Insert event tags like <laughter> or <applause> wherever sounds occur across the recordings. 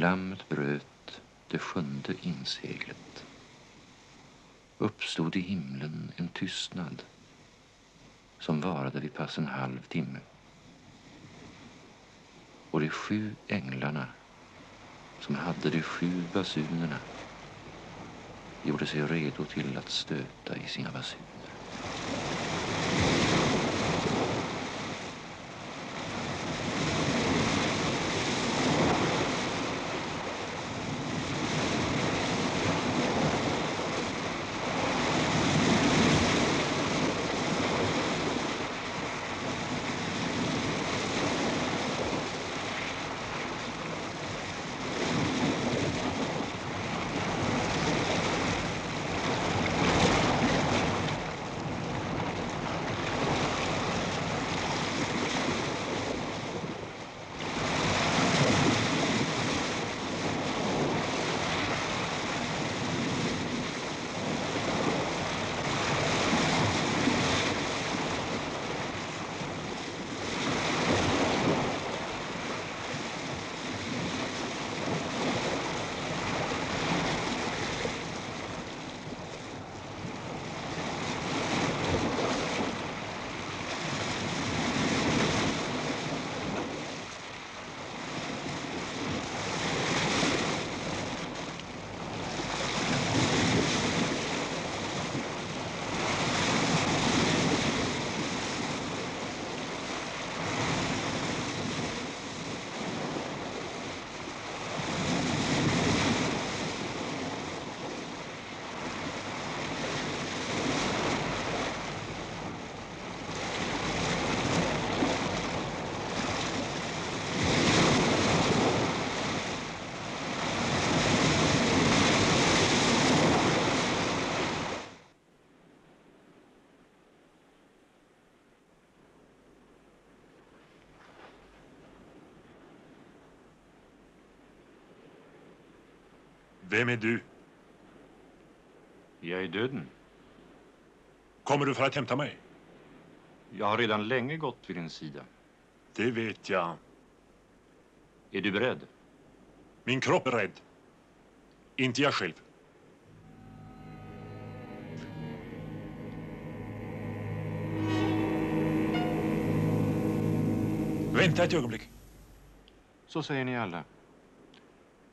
lammet bröt det sjunde inseglet uppstod i himlen en tystnad som varade vid pass en halv timme. Och de sju änglarna som hade de sju basunerna gjorde sig redo till att stöta i sina basuner. Vem är du? Jag är döden. Kommer du för att hämta mig? Jag har redan länge gått vid din sida. Det vet jag. Är du beredd? Min kropp är rädd. Inte jag själv. Vänta ett ögonblick. Så säger ni alla.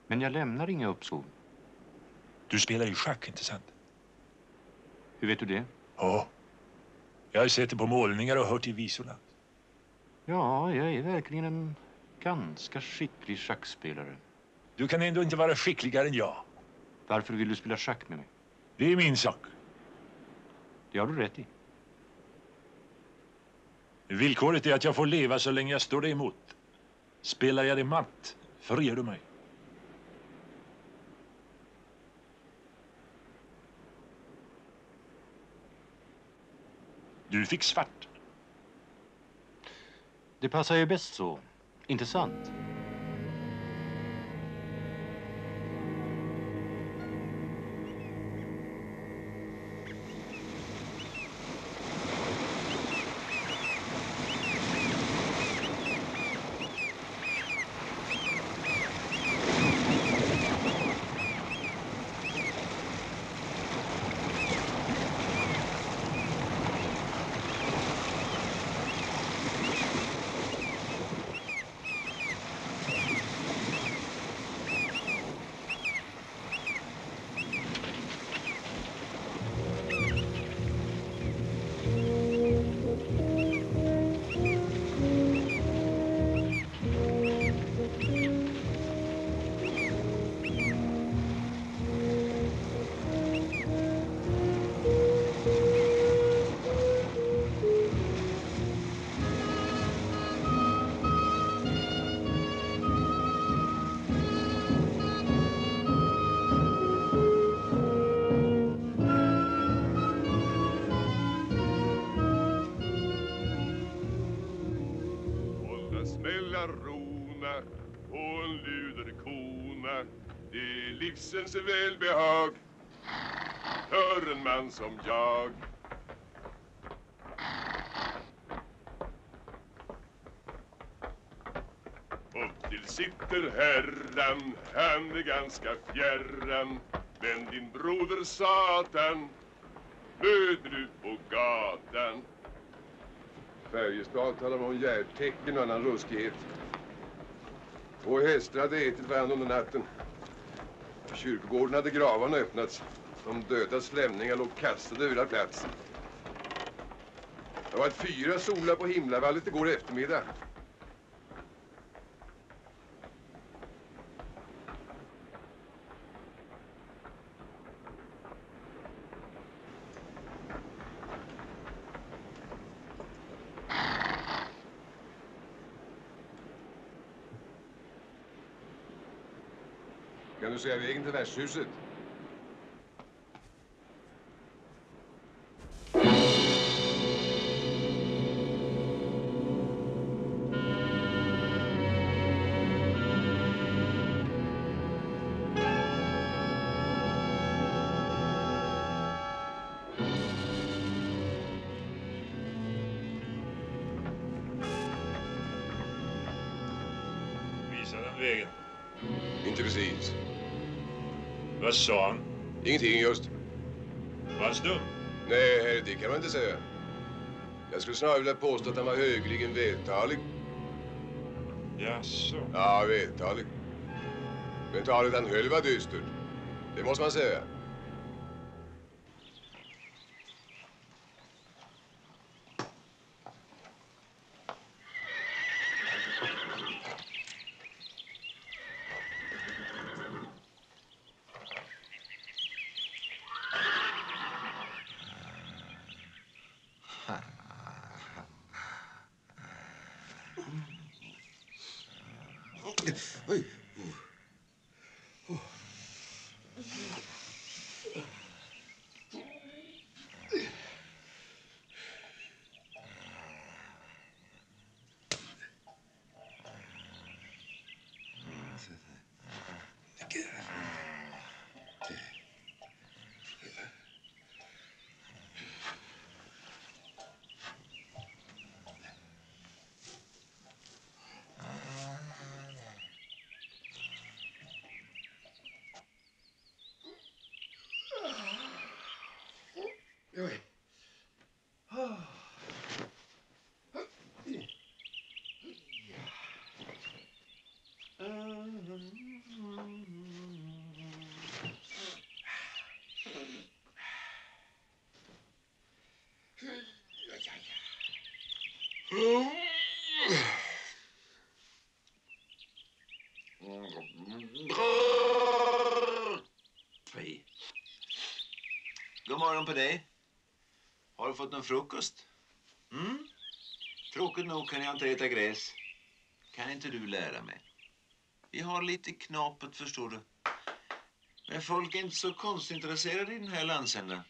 Men jag lämnar inga uppsov. Du spelar ju schack, inte sant? Hur vet du det? Ja. Jag har sett det på målningar och hört i visorna. Ja, jag är verkligen en ganska skicklig schackspelare. Du kan ändå inte vara skickligare än jag. Varför vill du spela schack med mig? Det är min sak. Det har du rätt i. Villkoret är att jag får leva så länge jag står dig emot. Spelar jag det matt, friar du mig. Du fick svart. Det passar ju bäst så. Inte sant? Hållas och en luderkona Det är livsens välbehag för en man som jag Upp till sitter herran, han är ganska fjärran. Men din broder Satan möter ut på gatan. Färjestad talar om järtecken och annan ruskighet. Två hästar hade ätit varandra under natten. På kyrkogården hade gravarna öppnats. De dödas lämningar låg kastade över hela platsen. Det var ett fyra solar på himlavallet igår eftermiddag. Du säga vägen till värdshuset? Vad sa han? Ingenting just. Var han stum? Nej, det kan man inte säga. Jag skulle snarare vilja påstå att han var högeligen vältalig. Jaså? Ja, vältalig. Men talet han höll var dystert. Det måste man säga. はい。Oj. Hej. God morgon på dig. Har du fått någon frukost? Mm? Tråkigt nog kan jag inte äta gräs. Kan inte du lära mig? Vi har lite knapet, förstår du. Men folk är inte så konstintresserade i den här landsändan.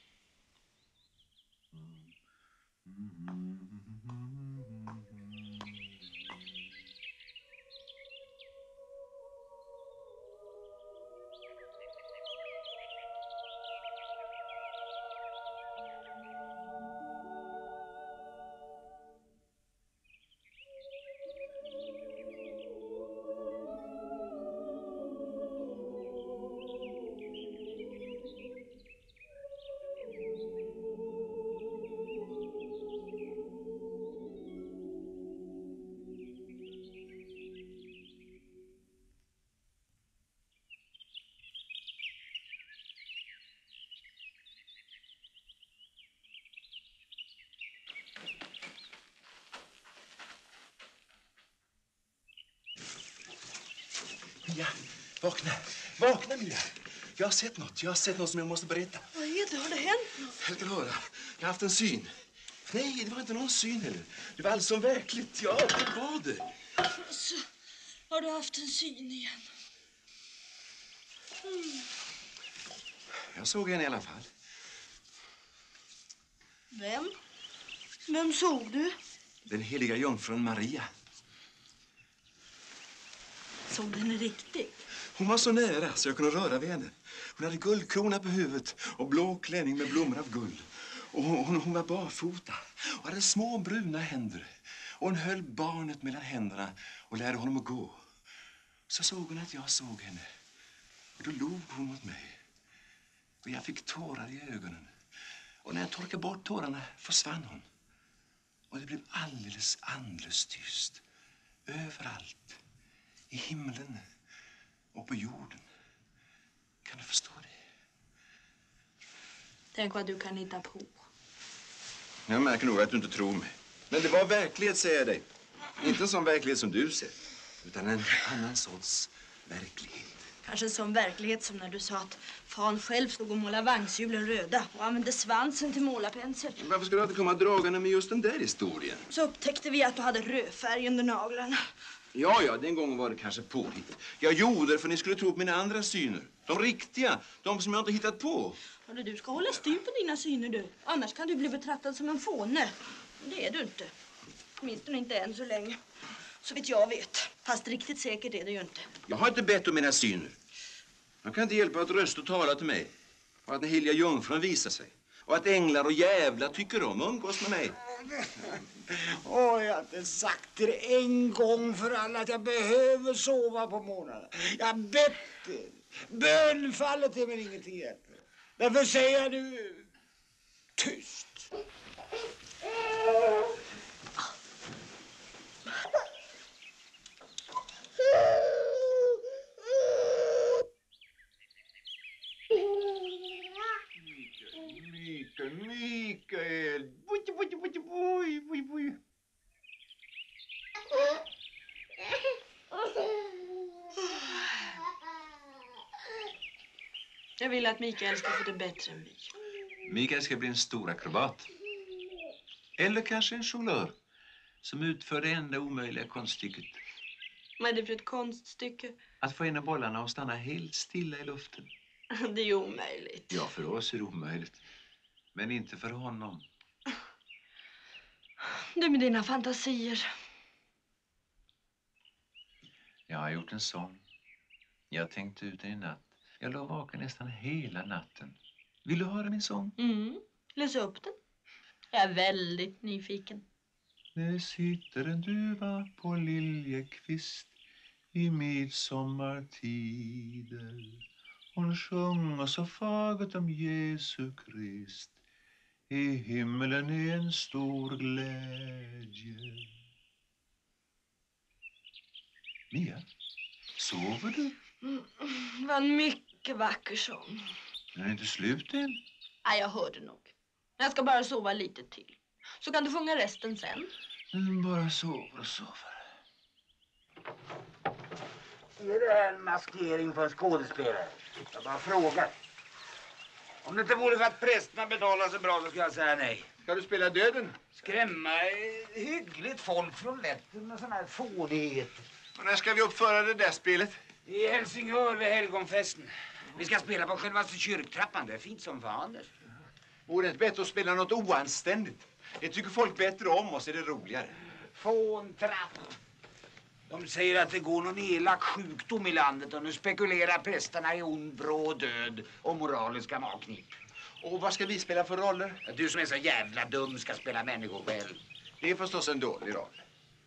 Mia. Jag har sett något. Jag har sett något som jag måste berätta. Vad är det? Har det hänt något? Jag ska höra. Jag har haft en syn. Nej, det var inte någon syn heller. Det var allt som verkligt. Ja, det var det. Så har du haft en syn igen. Jag såg en i alla fall. Vem? Vem såg du? Den heliga jungfrun Maria. Såg den riktigt? Hon var så nära så jag kunde röra vid henne. Hon hade guldkrona på huvudet och blå klänning med blommor av guld. Och hon, hon, var barfota och hade små bruna händer. Och hon höll barnet mellan händerna och lärde honom att gå. Så såg hon att jag såg henne. Och då log hon mot mig. Och jag fick tårar i ögonen. Och när jag torkade bort tårarna försvann hon. Och det blev alldeles andlöst tyst. Överallt. I himlen och på jorden. Kan du förstå det? Tänk vad du kan hitta på. Jag märker nog att du inte tror mig. Men det var verklighet, säger jag dig. Inte en sån verklighet som du ser, utan en annan sorts verklighet. Kanske en sån verklighet som när du sa att fan själv stod och målade vagnshjulen röda och använde svansen till målarpensel. Varför ska du alltid komma dragande med just den där historien? Så upptäckte vi att du hade rödfärg under naglarna. Ja, ja, den gången var det kanske påhitt. Jag gjorde det för ni skulle tro på mina andra syner. De riktiga, de som jag inte hittat på. Hörru, du ska hålla styr på dina syner du. Annars kan du bli betraktad som en fåne. Det är du inte. Åtminstone inte än så länge. Så vitt jag vet. Fast riktigt säkert är det ju inte. Jag har inte bett om mina syner. Jag kan inte hjälpa att röster talar till mig. Och att den heliga jungfrun visar sig. Och att änglar och djävlar tycker om att umgås med mig. <laughs> Har jag inte sagt till dig en gång för alla att jag behöver sova på morgnarna? Jag har bett er. Bönfallet är men ingenting hjälper. Därför säger jag nu tyst. Mikael, Mikael. Boj, boj, boj, boj, boj, boj. Jag vill att Mikael ska få det bättre än vi. Mikael ska bli en stor akrobat. Eller kanske en jonglör som utför det enda omöjliga konststycket. Vad är det för ett konststycke? Att få en av bollarna att stanna helt stilla i luften. <laughs> Det är omöjligt. Ja, för oss är det omöjligt. Men inte för honom. Du med dina fantasier. Jag har gjort en sång. Jag tänkte ut den i natt. Jag låg vaken nästan hela natten. Vill du höra min sång? Mm. Läs upp den. Jag är väldigt nyfiken. Det sitter en duva på liljekvist i midsommartider. Hon sjunger så fagert om Jesu Krist. I himmelen är en stor glädje. Mia, sover du? Det var en mycket vacker sång. Den är inte slut än. Nej, jag hörde nog. Jag ska bara sova lite till. Så kan du sjunga resten sen. Den bara sover och sover. Är det här en maskering för en skådespelare? Jag bara frågar. Om det inte vore för att prästerna betalar så bra så skulle jag säga nej. Ska du spela döden? Skrämma hyggligt folk från Vättern med såna här fånigheter. Och när ska vi uppföra det där spelet? I Helsingör vid helgonfesten. Vi ska spela på själva kyrktrappan. Det är fint som fan. Vore det inte bättre att spela något oanständigt? Det tycker folk bättre om oss, är det roligare. Fåntrapp. De säger att det går någon elak sjukdom i landet och nu spekulerar prästerna i ond bråd död och moraliska magknip. Och vad ska vi spela för roller? Du som är så jävla dum ska spela människosjäl. Det är förstås en dålig roll.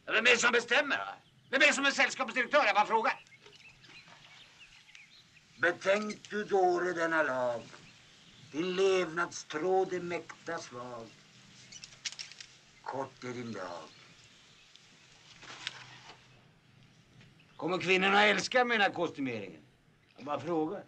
Vem är det som bestämmer? Va? Vem är det som är sällskapets direktör? Jag bara frågar. Betänk du dåre denna lag. Din levnadstråd är mäkta svag. Kort är din dag. Kommer kvinnorna älska med den här kostymeringen? Jag bara frågar.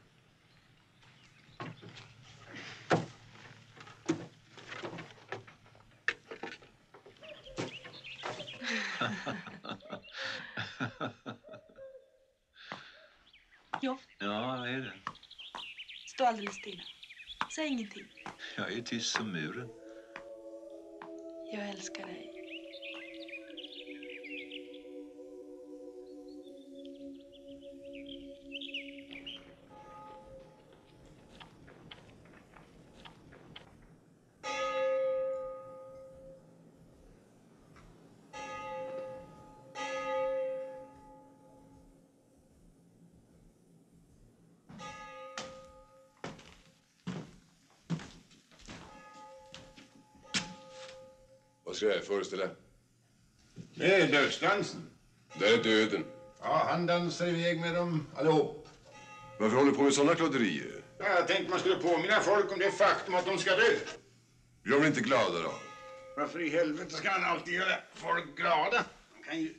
Ja, Ja, vad är det? stå alldeles stilla. Säg ingenting. Jag är tyst som muren. Jag älskar dig. Det här föreställa? Det är dödsdansen. Det är döden. Ja, han dansar iväg med dem allihop. Varför håller du på med sådana klåderier? Ja, jag tänkte man skulle påminna folk om det faktum att de ska dö. Gör mig inte gladare av Varför i helvete ska han alltid göra folk glada? Man kan ju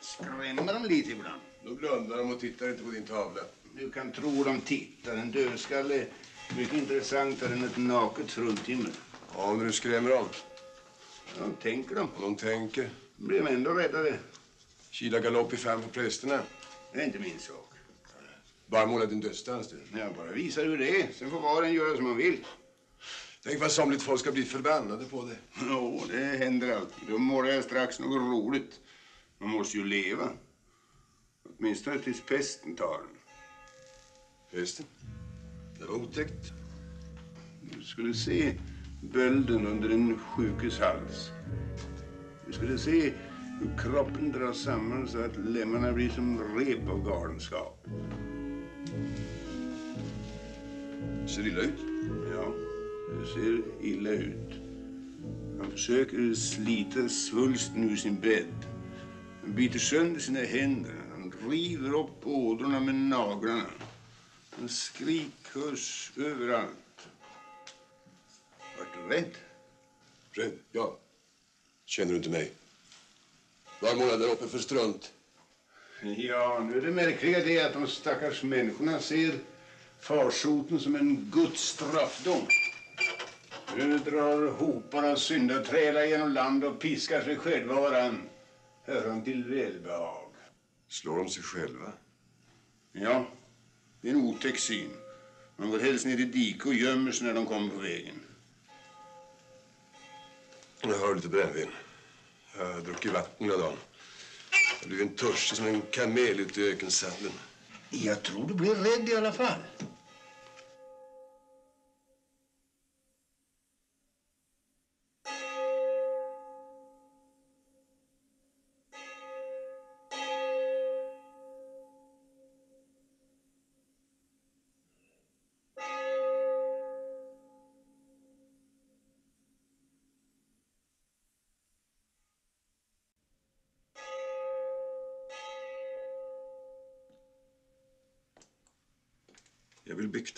skrämma dem lite ibland. Då blundar de och tittar inte på din tavla. Du kan tro de tittar. En dödskalle är mycket intressantare än ett naket fruntimmer. Ja, när du skrämmer dem. Ja, tänker de. Och de tänker. blir de ändå räddare. Kila galopp i fram på prästerna. Det är inte min sak. Bara måla din dödsdans du. Jag bara visar hur det är. Sen får var en göra som man vill. Tänk vad somligt folk ska bli förbannade på det. <laughs> Jo, det händer alltid. Då målar jag strax något roligt. Man måste ju leva. Åtminstone tills pesten tar en. Pesten? Det var otäckt. Du skulle se bölden under en sjukes hals. Du skulle se hur kroppen dras samman så att lemmarna blir som rep av galenskap. Ser illa ut. Ja, det ser illa ut. Han försöker slita svulsten ur sin bädd. Han biter sönder sina händer. Han river upp ådrorna med naglarna. Hans skrik hörs överallt. Rädd? Rädd? Ja. Känner du inte mig? Målar där uppe för strunt? Ja, nu är det märkliga det att de stackars människorna ser farsoten som en Guds straffdom. Nu drar hopar av syndaträlar genom land och piskar sig själva och varann. Hör de till välbehag. Slår de sig själva? Ja, det är en otäck syn. Man går helst ner i diket och gömmer sig när de kommer på vägen. Jag har lite brännvin. Jag har druckit vatten hela dagen. Jag har blivit en törstig som en kamel ute i ökensanden. Jag tror du blir rädd i alla fall.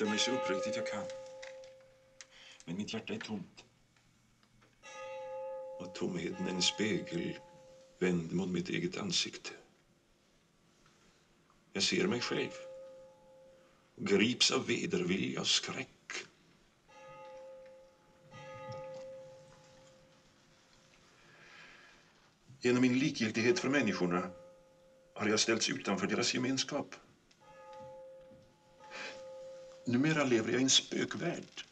Jag mig så uppriktigt jag kan. Men mitt hjärta är tomt. Och tomheten är en spegel vänd mot mitt eget ansikte. Jag ser mig själv och grips av vedervilja och skräck. Genom min likgiltighet för människorna har jag ställts utanför deras gemenskap. Numera lever jag i en spökvärld,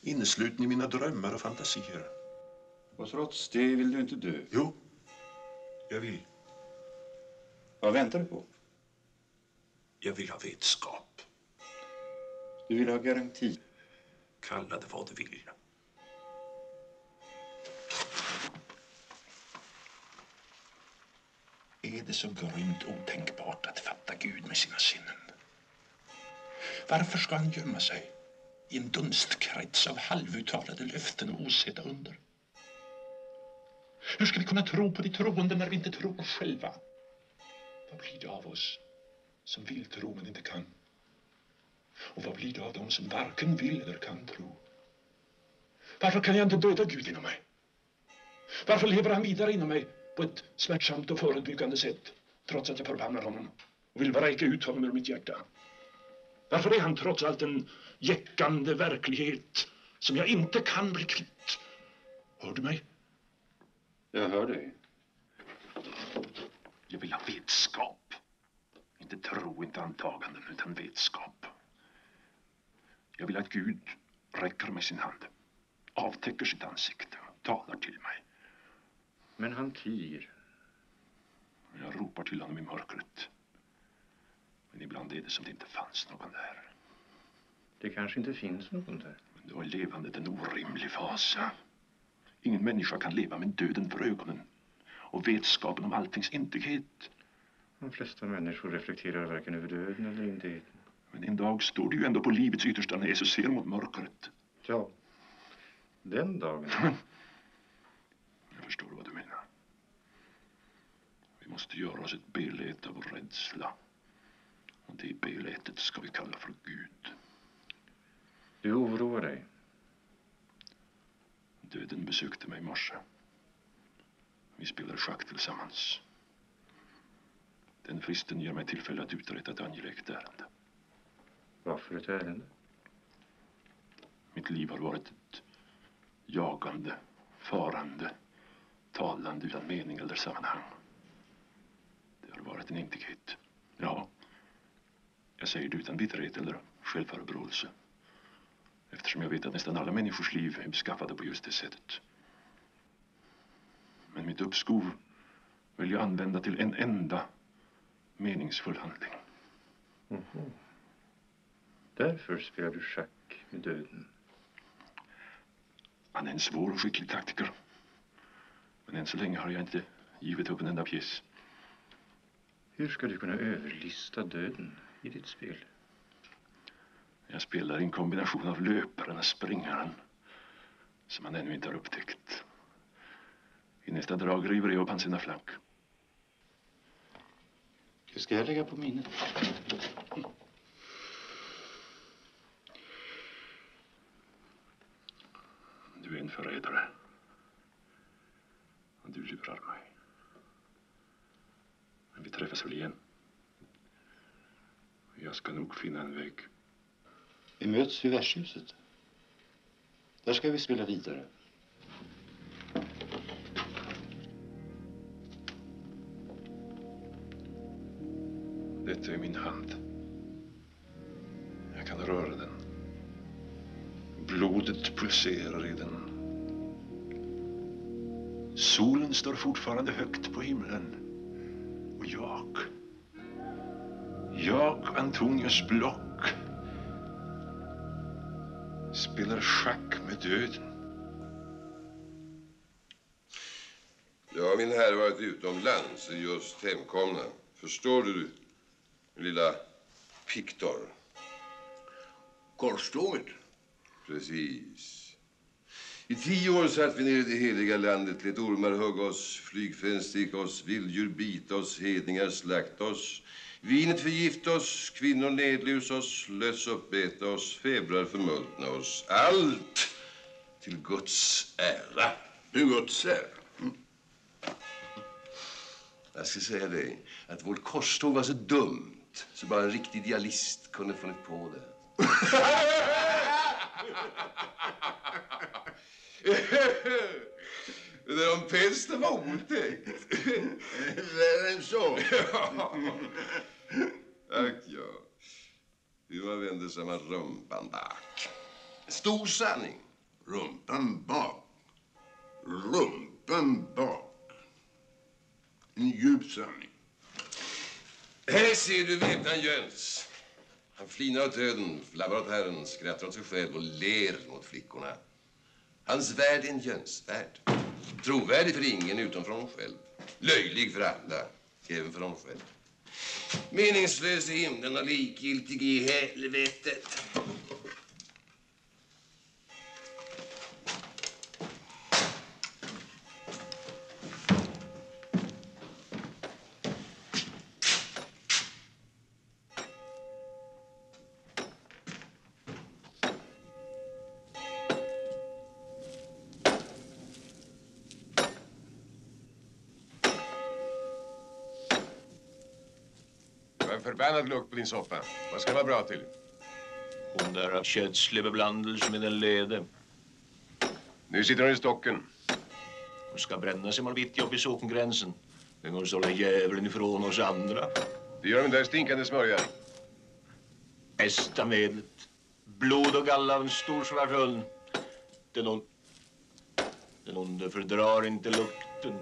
innesluten i mina drömmar och fantasier. Och trots det vill du inte dö. Jo, jag vill. Vad väntar du på? Jag vill ha vetskap. Du vill ha garanti. Kalla det vad du vill. Är det så grymt otänkbart att fatta Gud med sina sinnen? Varför ska han gömma sig i en dunstkrets av halvuttalade löften och osedda under? Hur ska vi kunna tro på de troende när vi inte tror själva? Vad blir det av oss som vill tro men inte kan? Och vad blir det av dem som varken vill eller kan tro? Varför kan jag inte döda Gud inom mig? Varför lever han vidare inom mig på ett smärtsamt och förebyggande sätt trots att jag förbannar honom och vill vräka ut honom ur mitt hjärta? Varför är han trots allt en jäckande verklighet som jag inte kan bli kvitt? Hör du mig? Jag hör dig. Jag vill ha vetskap. Inte tro, inte antaganden, utan vetskap. Jag vill att Gud räcker med sin hand, avtäcker sitt ansikte och talar till mig. Men han tiger. Jag ropar till honom i mörkret. Men ibland är det som det inte fanns någon där. Det kanske inte finns någon där. Men då är levandet en orimlig fasa. Ingen människa kan leva med döden för ögonen och vetskapen om alltings intighet. De flesta människor reflekterar varken över döden eller intigheten. Men en dag står du ju ändå på livets yttersta näs och ser mot mörkret. Ja, den dagen. <laughs> Jag förstår vad du menar. Vi måste göra oss ett beläte av rädsla. Det belätet ska vi kalla för Gud. Du oroar dig. Döden besökte mig i morse. Vi spelar schack tillsammans. Den fristen ger mig tillfälle att uträtta ett angeläget ärende. Vad för ett ärende? Mitt liv har varit ett jagande, farande, talande utan mening eller sammanhang. Det har varit en intighet. Ja, jag säger det utan bitterhet eller självförebråelse. Eftersom jag vet att nästan alla människors liv är beskaffade på just det sättet. Men mitt uppskov vill jag använda till en enda meningsfull handling. Mhm. Därför spelar du schack med döden. Han är en svår och skicklig taktiker. Men än så länge har jag inte givit upp en enda pjäs. Hur ska du kunna överlista döden i ditt spel? Jag spelar en kombination av löparen och springaren som han ännu inte har upptäckt. I nästa drag river jag upp hans ena flank. Det ska jag lägga på minnet. Du är en förrädare. Och du lurar mig. Men vi träffas väl igen. Jag ska nog finna en väg. Vi möts vid värdshuset. Där ska vi spela vidare. Detta är min hand. Jag kan röra den. Blodet pulserar i den. Solen står fortfarande högt på himlen. Och jag, jag, Antonius Block, spelar schack med döden. Jag och min herre varit utomlands, är just hemkomna. Förstår du, lilla Piktor? Korståget? Precis. I tio år satt vi nere i det heliga landet, lät ormar hugga oss, flygfän sticka oss, vilddjur bita oss, hedningar slakta oss. Vinet förgifta oss, kvinnor nedlus oss, löss uppäta oss, febrar förmultna oss. Allt till Guds ära. Till Guds ära? Jag ska säga dig att vårt korståg var så dumt så bara en riktig idealist kunde funnit på det. <laughs> det där om pesten var otäckt. Värre än så? <laughs> ja. Ack ja. Hur man vänder samman rumpan bak. Stor sanning. Rumpan bak. Rumpan bak. En djup sanning. Här ser du väpnaren Jöns. Han flinar åt döden, flabbar åt Herren, skrattar åt sig själv och ler mot flickorna. Hans värld är en Jönsvärld. Trovärdig för ingen utom för honom själv. Löjlig för alla, även för honom själv. Meningslös i himlen och likgiltig i helvetet. Lukt på din soppa. Vad ska det vara bra till? Hon där har köttsleverblandelse med den lede. Nu sitter hon i stocken. Hon ska brännas imorgon bitti upp i sockengränsen. Den går hålla djävulen ifrån oss andra. Det gör de där stinkande smörjan. Bästa medlet. Blod och galla av en stor svart hund. Den, on... den onde fördrar inte lukten.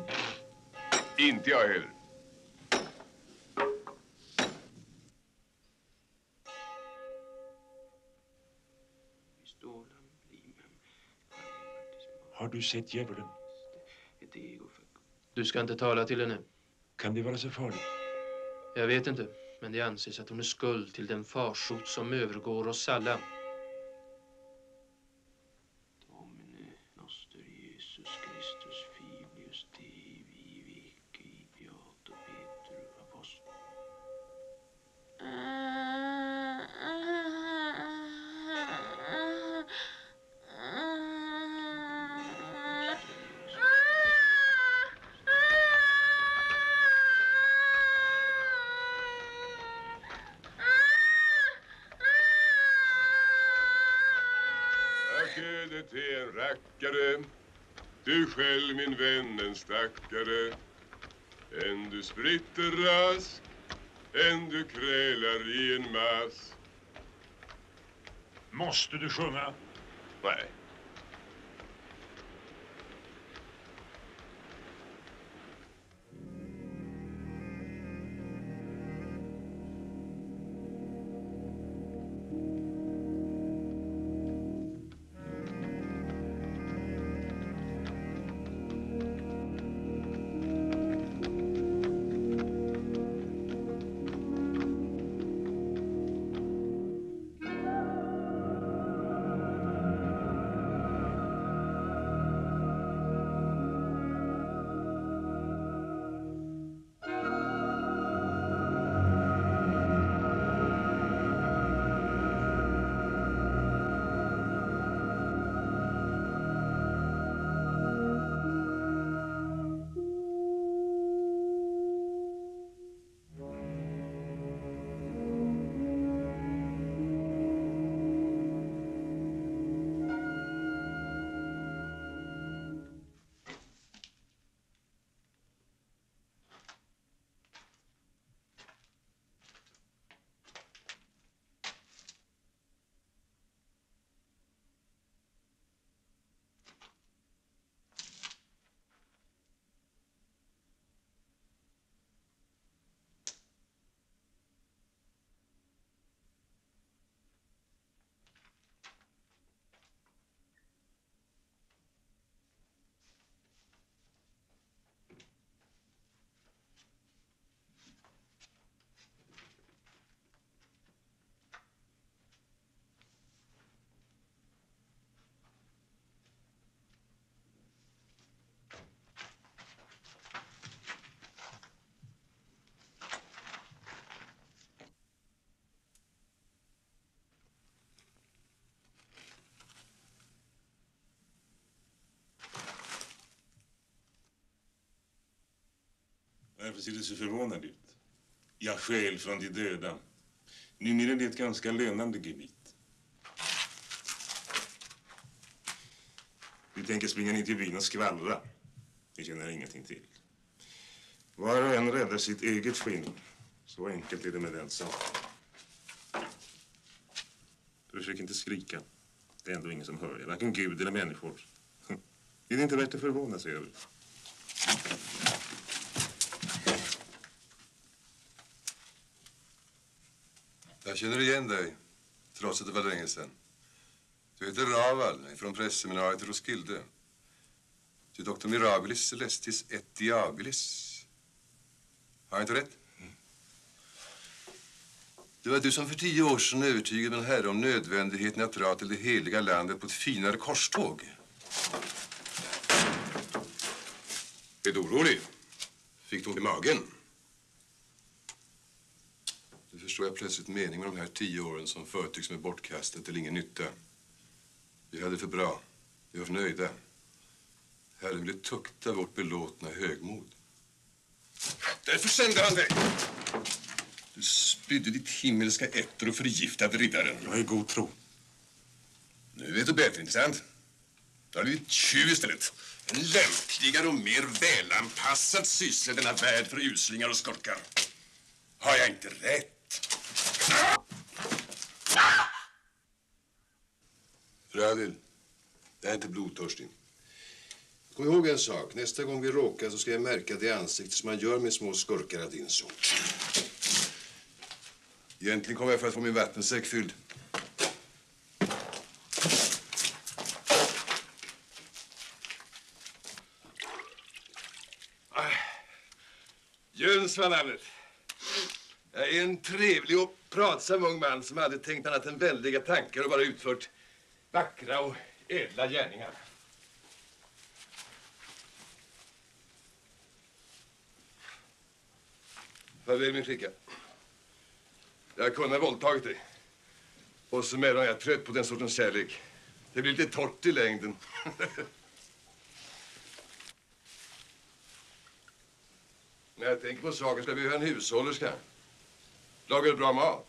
Inte jag heller. Du sett djävulen? Du ska inte tala till henne. Kan det vara så farligt? Jag vet inte, men det anses att hon är skuld till den farsot som övergår oss alla. Själv min vän en stackare Än du spritter rask Än du krälar i en mask Måste du sjunga? Nej. Varför ser du så förvånad ut? Jag skäl från de döda. Numera är det ett ganska lönande gebit. Du tänker springa ner till byn och skvallra. Det känner ingenting till. Var och en räddar sitt eget skinn. Så enkelt är det med den saken. Försök inte skrika. Det är ändå ingen som hör er, varken Gud eller människor. <laughs> Är det inte värt att förvåna sig över? Jag känner igen dig, trots att det var länge sedan. Du heter Raval, från prästseminariet i Roskilde. Du är doktor Mirabilis Celestis et Diabilis. Har jag inte rätt? Det var du som för tio år sedan övertygade min herre om nödvändigheten att dra till det heliga landet på ett finare korståg. Är du orolig? Fick du ont i magen? Förstår jag plötsligt meningen med de här tio åren som förut tycks mig bortkastat till ingen nytta. Vi hade för bra. Vi var för nöjda. Herren ville tukta vårt belåtna högmod. Därför sände han dig. Du spydde ditt himmelska ätter och förgiftade riddaren. Jag är i god tro. Nu vet du bättre, inte sant? Då har du blivit tjuv istället. En lämpligare och mer välanpassad syssla i denna värld för uslingar och skurkar. Har jag inte rätt? Fradil, jag är inte blodtörstig. Kom ihåg en sak. Nästa gång vi råkar så ska jag märka det ansikte som man gör med små skurkar av din sort. Egentligen kommer jag för att få min vattensäck fylld. Ah. Jöns var namnet. Jag är en trevlig och pratsam ung man som aldrig tänkt annat än väldiga tankar och bara utfört vackra och ädla gärningar. Farväl min flicka. Jag kunde ha våldtagit dig. Och så är jag trött på den sortens kärlek. Det blir lite torrt i längden. <laughs> När jag tänker på saken ska vi behöva en hushållerska. Lagar du bra mat.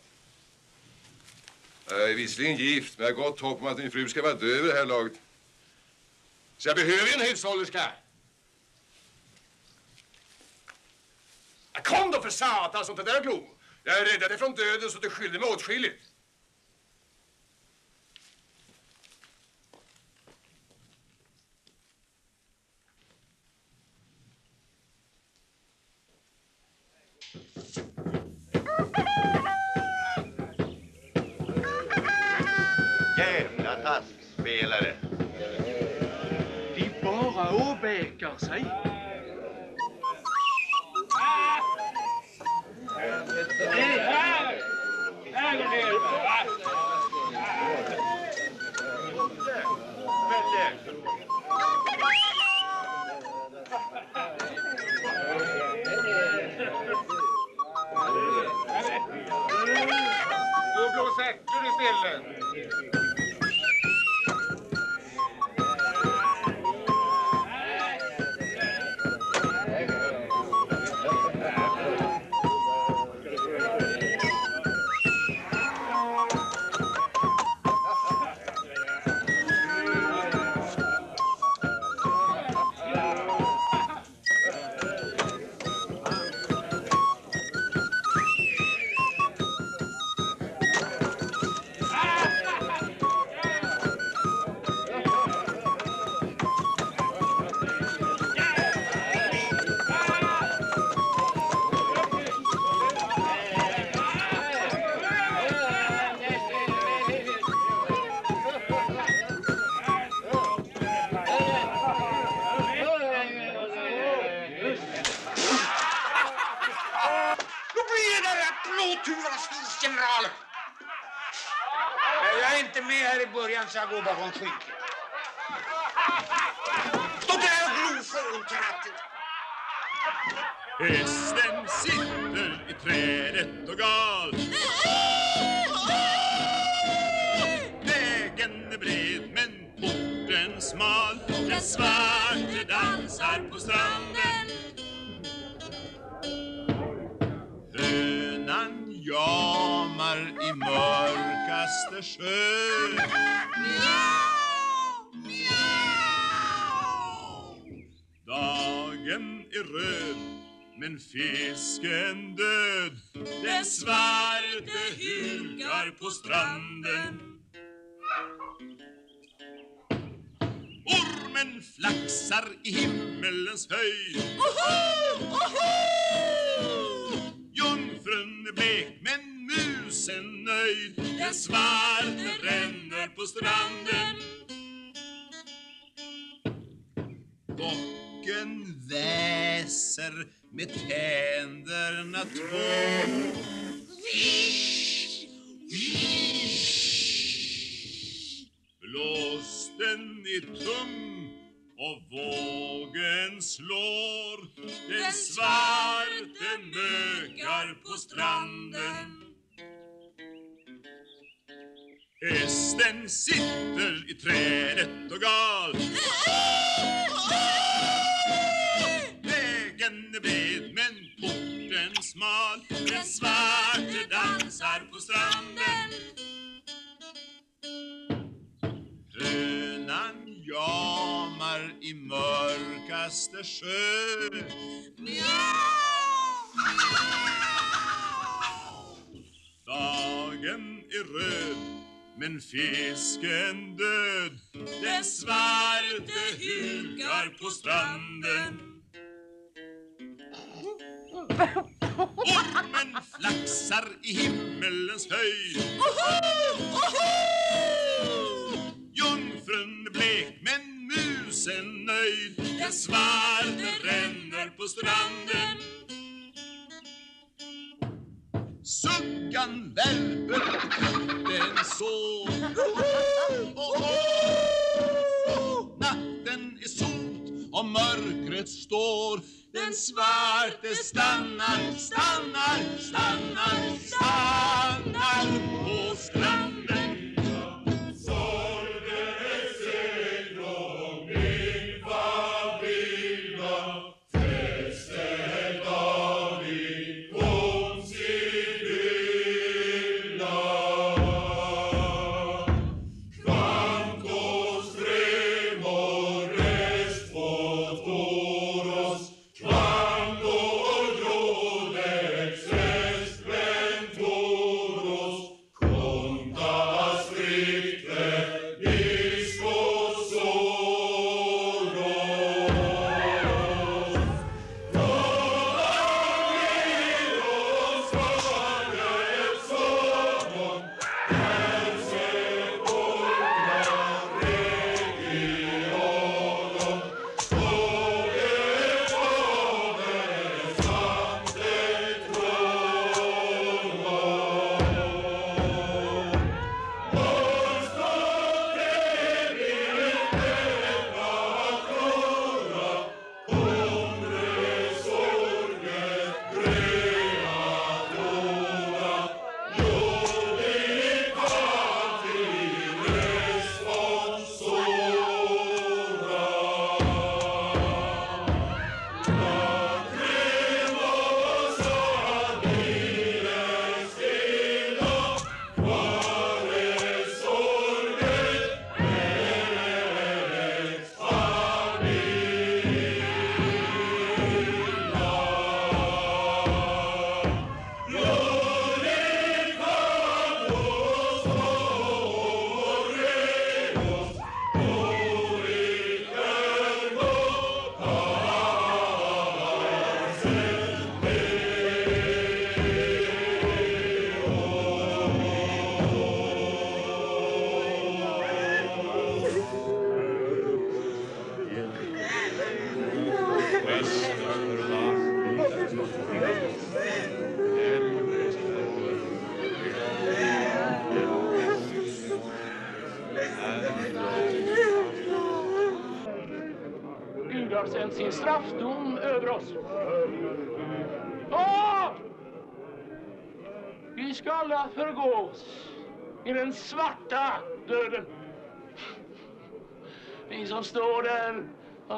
Jag är visserligen gift, men jag har gott hopp om att min fru ska vara döv vid det här laget. Så jag behöver ju en hushållerska. Kom då för satan, sånt där Glo. Jag är räddad dig från döden så du skyller mig åtskilligt. Bara åbäkar sig. Gå och blås äpplen istället. Då men fisken död Den svarte hukar på stranden. Ormen flaxar i himmelens höjd. Oho, oho! Jungfrun är blek men musen nöjd. Den svarte ränner på stranden. Bocken väser med tänderna två. Blåsten är tung och vågen slår. Den svarte mökar på stranden. Hästen sitter i trädet och gal. Smal. Den svarte dansar på stranden. Hönan jamar i mörkaste sjö. Dagen är röd men fisken död. Den svarte hukar på stranden. <laughs> Ormen flaxar i himmelens höjd. Jungfrun är blek men musen nöjd. Den svarte ränner på stranden. Suggan värper den så. Natten är sot och mörkret står. Den svarte stannar, stannar, stannar, stannar på stranden.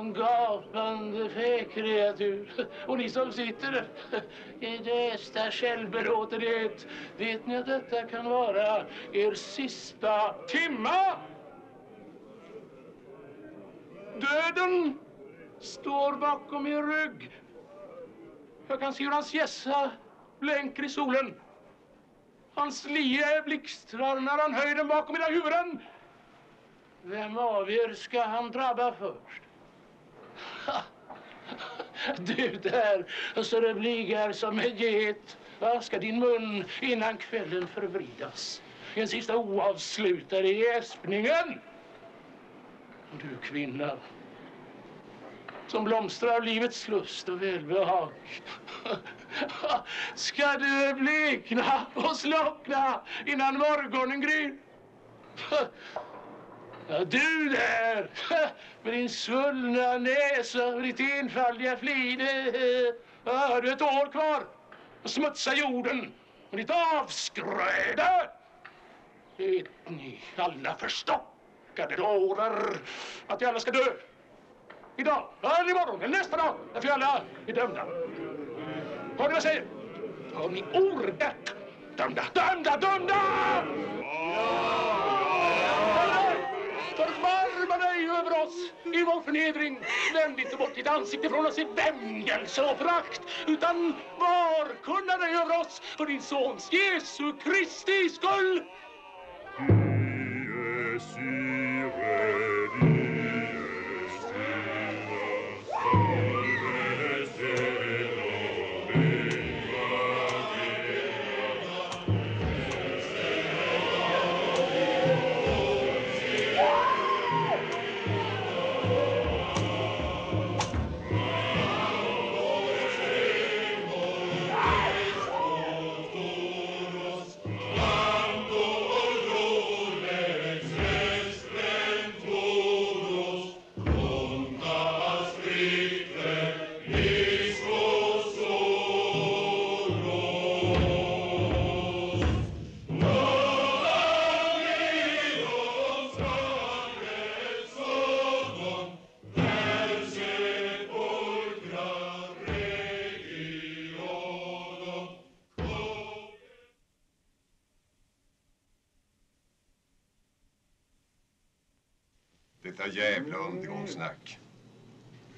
Som gapande fäkreatur och ni som sitter i dästa självbelåtenhet. Vet ni att detta kan vara er sista timma? Döden står bakom er rygg. Jag kan se hur hans hjässa blänker i solen. Hans lie blixtrar när han höjer den bakom era huvuden. Vem av er ska han drabba först? Du där, så det blygar som en get. Ska din mun innan kvällen förvridas? En sista oavslutade gäspningen. Du kvinna som blomstrar av livets lust och välbehag. Ska du blekna och slockna innan morgonen gryr? Ja, du där <laughs> med din svullna näsa och ditt enfaldiga flin. Ja, har du ett år kvar att smutsa jorden och ditt avskräde? Vet ni alla förstockade dårar att vi alla ska dö? Idag, eller imorgon, eller nästa dag, därför vi alla är dömda. Hör ni vad jag säger? Hör ni ordet? Dömda, dömda, dömda! Förbarma dig över oss i vår förnedring. Vänd inte bort ditt ansikte från oss i vämjelse och frakt, utan varkunna dig över oss för din sons Jesu Kristi skull. Detta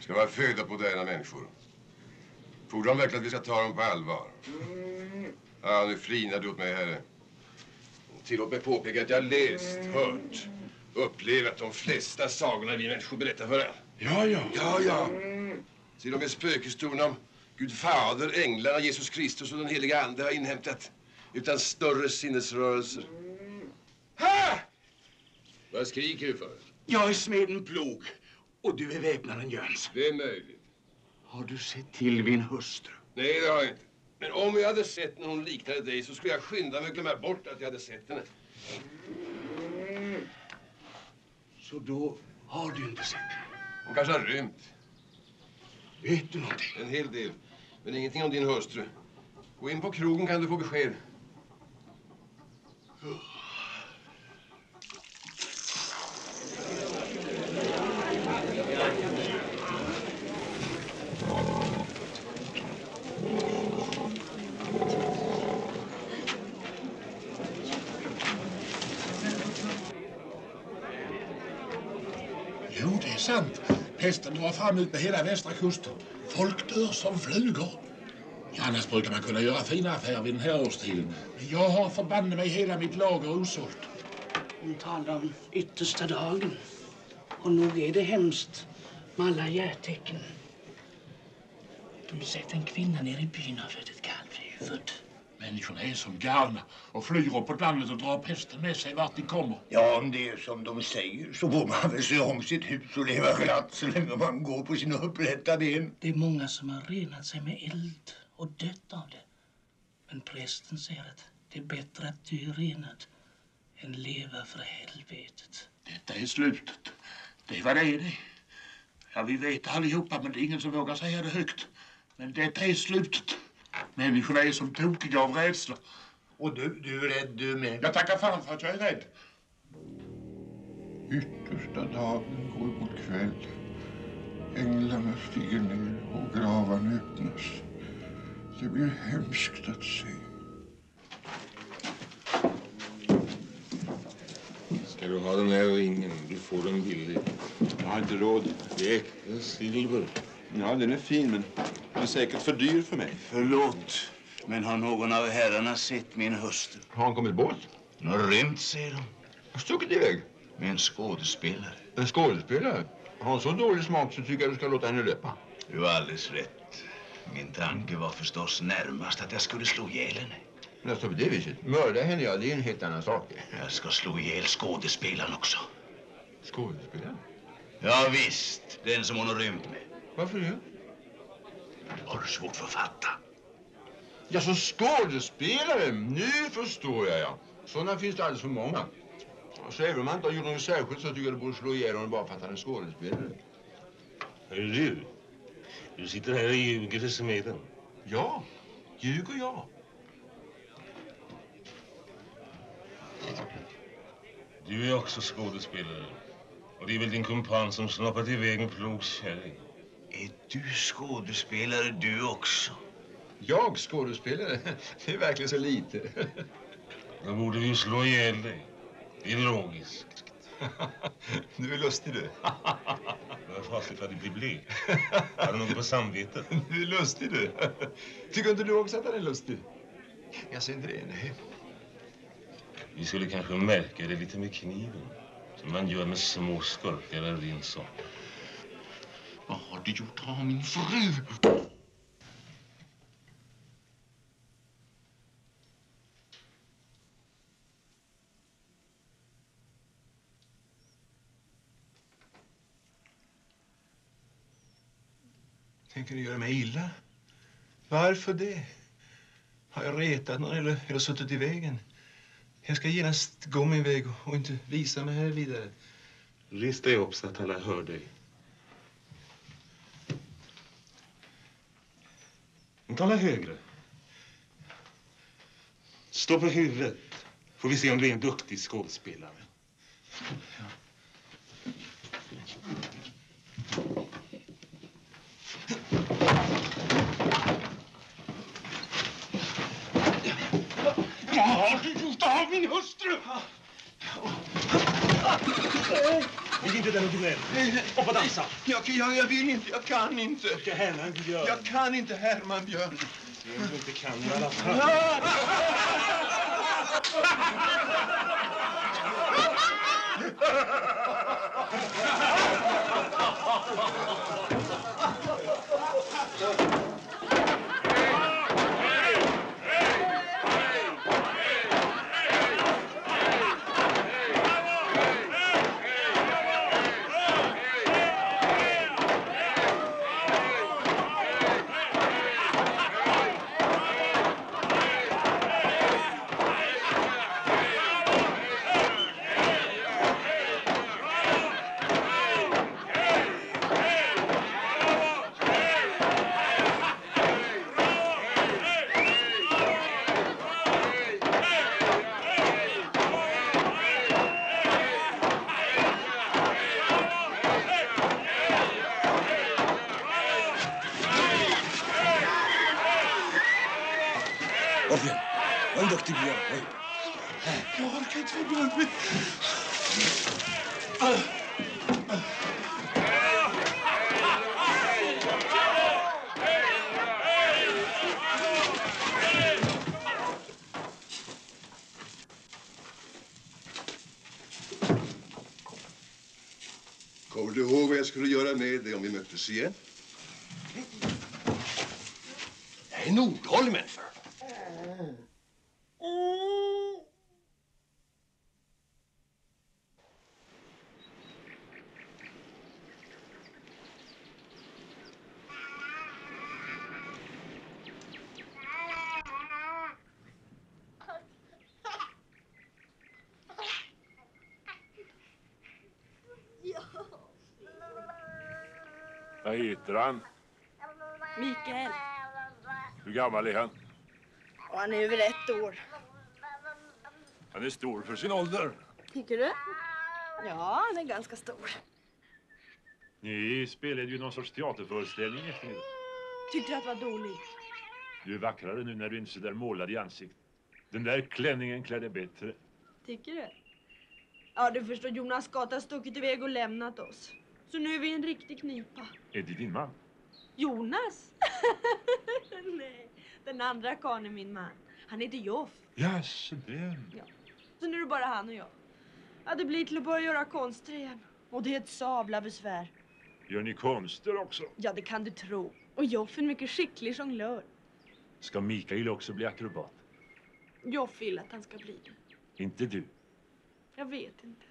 Ska vara föda på moderna människor. Tror de verkligen att vi ska ta dem på allvar? Ja, nu flinar du åt mig, herre. Tillåt mig påpeka att jag läst, hört, upplevt de flesta sagorna vi människor berättar för er. Ja, ja. Ja, ja. Se, de är spökhistorierna om Gud fader, änglarna, Jesus Kristus och den heliga ande har inhämtat utan större sinnesrörelser. Ha! Vad skriker du för? Jag är smeden Plog och du är väpnaren Jöns. Det är möjligt. Har du sett till min hustru? Nej, det har jag inte. Men om jag hade sett när hon liknade dig så skulle jag skynda mig att glömma bort att jag hade sett henne. Så då har du inte sett henne? Hon kanske har rymt. Vet du någonting? En hel del. Men ingenting om din hustru. Gå in på krogen kan du få besked. Jo, det är sant. Pesten drar fram ut på hela västra kusten. Folk dör som flugor. Ja, annars brukar man kunna göra fina affärer vid den här årstiden. Men jag har förbanne mig hela mitt lager osålt. Hon talar om yttersta dagen. Och nog är det hemskt med alla hjärtecken. De har sett en kvinna nere i byn har fött ett kalvhuvud. Människorna är som galna och flyr uppåt landet och drar pesten med sig vart de kommer. Ja, om det är som de säger så får man väl se om sitt hus och leva glatt så länge man går på sina upprätta ben. Det är många som har renat sig med eld och dött av det. Men prästen säger att det är bättre att dö renad än leva för helvetet. Detta är slutet. Det är vad det är det. Ja, vi vet allihopa, men det är ingen som vågar säga det högt. Men detta är slutet. Människorna är som tokiga av rädsla. Och du, du är rädd du med. Jag tackar fan för att jag är rädd. Yttersta dagen går mot kväll. Änglarna stiger ner och gravarna öppnas. Det blir hemskt att se. Ska du ha den här ringen? Du får den billig. Jag har inte råd. Det är silver. Ja, den är fin, men den är säkert för dyr för mig. Förlåt, men har någon av herrarna sett min hustru? Har han kommit bort? Hon har rymt, säger de. Har stuckit iväg? Med en skådespelare. En skådespelare? Har han så dålig smak så tycker jag du ska låta henne löpa. Du har alldeles rätt. Min tanke var förstås närmast att jag skulle slå ihjäl henne. Alltså på det viset. Mörda henne, ja, det är en helt annan sak. Jag ska slå ihjäl skådespelaren också. Skådespelaren? Ja, visst. Den som hon har rymt med. Varför det? Har du svårt för att fatta? Ja, så skådespelare. Nu förstår jag, ja. Sådana finns det alldeles för många. Så även om man inte har gjort något särskilt så tycker jag du borde slå ihjäl honom bara för att han är skådespelare. Hörru du. Du sitter här och ljuger i smeden. Ja, ljuger jag. Du är också skådespelare. Och det är väl din kumpan som snappat iväg en plogskärring. Är du skådespelare du också? Jag skådespelare? <laughs> Det är verkligen så lite. <laughs> Då borde vi ju slå ihjäl dig. Det är logiskt. <laughs> Du är lustig du. Vad fasligt vad du blir blek. Har du något på samvetet? Du är lustig du. Tycker inte du också att han är lustig? Jag ser inte det, nej. Vi skulle kanske märka det lite med kniven. Som man gör med små skurkar din sak. Vad har du gjort av min fru? Tänker du göra mig illa? Varför det? Har jag retat någon eller, eller suttit i vägen? Jag ska genast gå min väg och inte visa mig här vidare. Res dig upp så att alla hör dig. Tala högre. Stå på huvudet. Får vi se om du är en duktig skådespelare. Vad har du gjort av min hustru? Ligg inte där och gnäll. Upp och dansa. Jag, jag, jag vill inte, jag kan inte. Du ska härma en björn. Jag kan inte härma en björn. Det är du inte kan i alla fall. <laughs> Kommer du ihåg vad jag skulle göra med dig om vi möttes igen? Jag är Nordholmen för. Gammal är han? Och han är över ett år. Han är stor för sin ålder. Tycker du? Ja, han är ganska stor. Ni spelade ju någon sorts teaterföreställning eftermiddag. Tyckte att det var dåligt? Du är vackrare nu när du inte är så där målad i ansiktet. Den där klänningen klär dig bättre. Tycker du? Ja, du förstår, Jonas Gata har stuckit iväg och lämnat oss. Så nu är vi i en riktig knipa. Är det din man? Jonas? <laughs> Nej, den andra karln är min man. Han heter Joff. Jaså, den. Ja. Så nu är det bara han och jag. Ja, det blir till att börja göra konster igen. Och det är ett sabla besvär. Gör ni konster också? Ja, det kan du tro. Och Joff är en mycket skicklig jonglör. Ska Mikael också bli akrobat? Joff vill att han ska bli det. Inte du. Jag vet inte.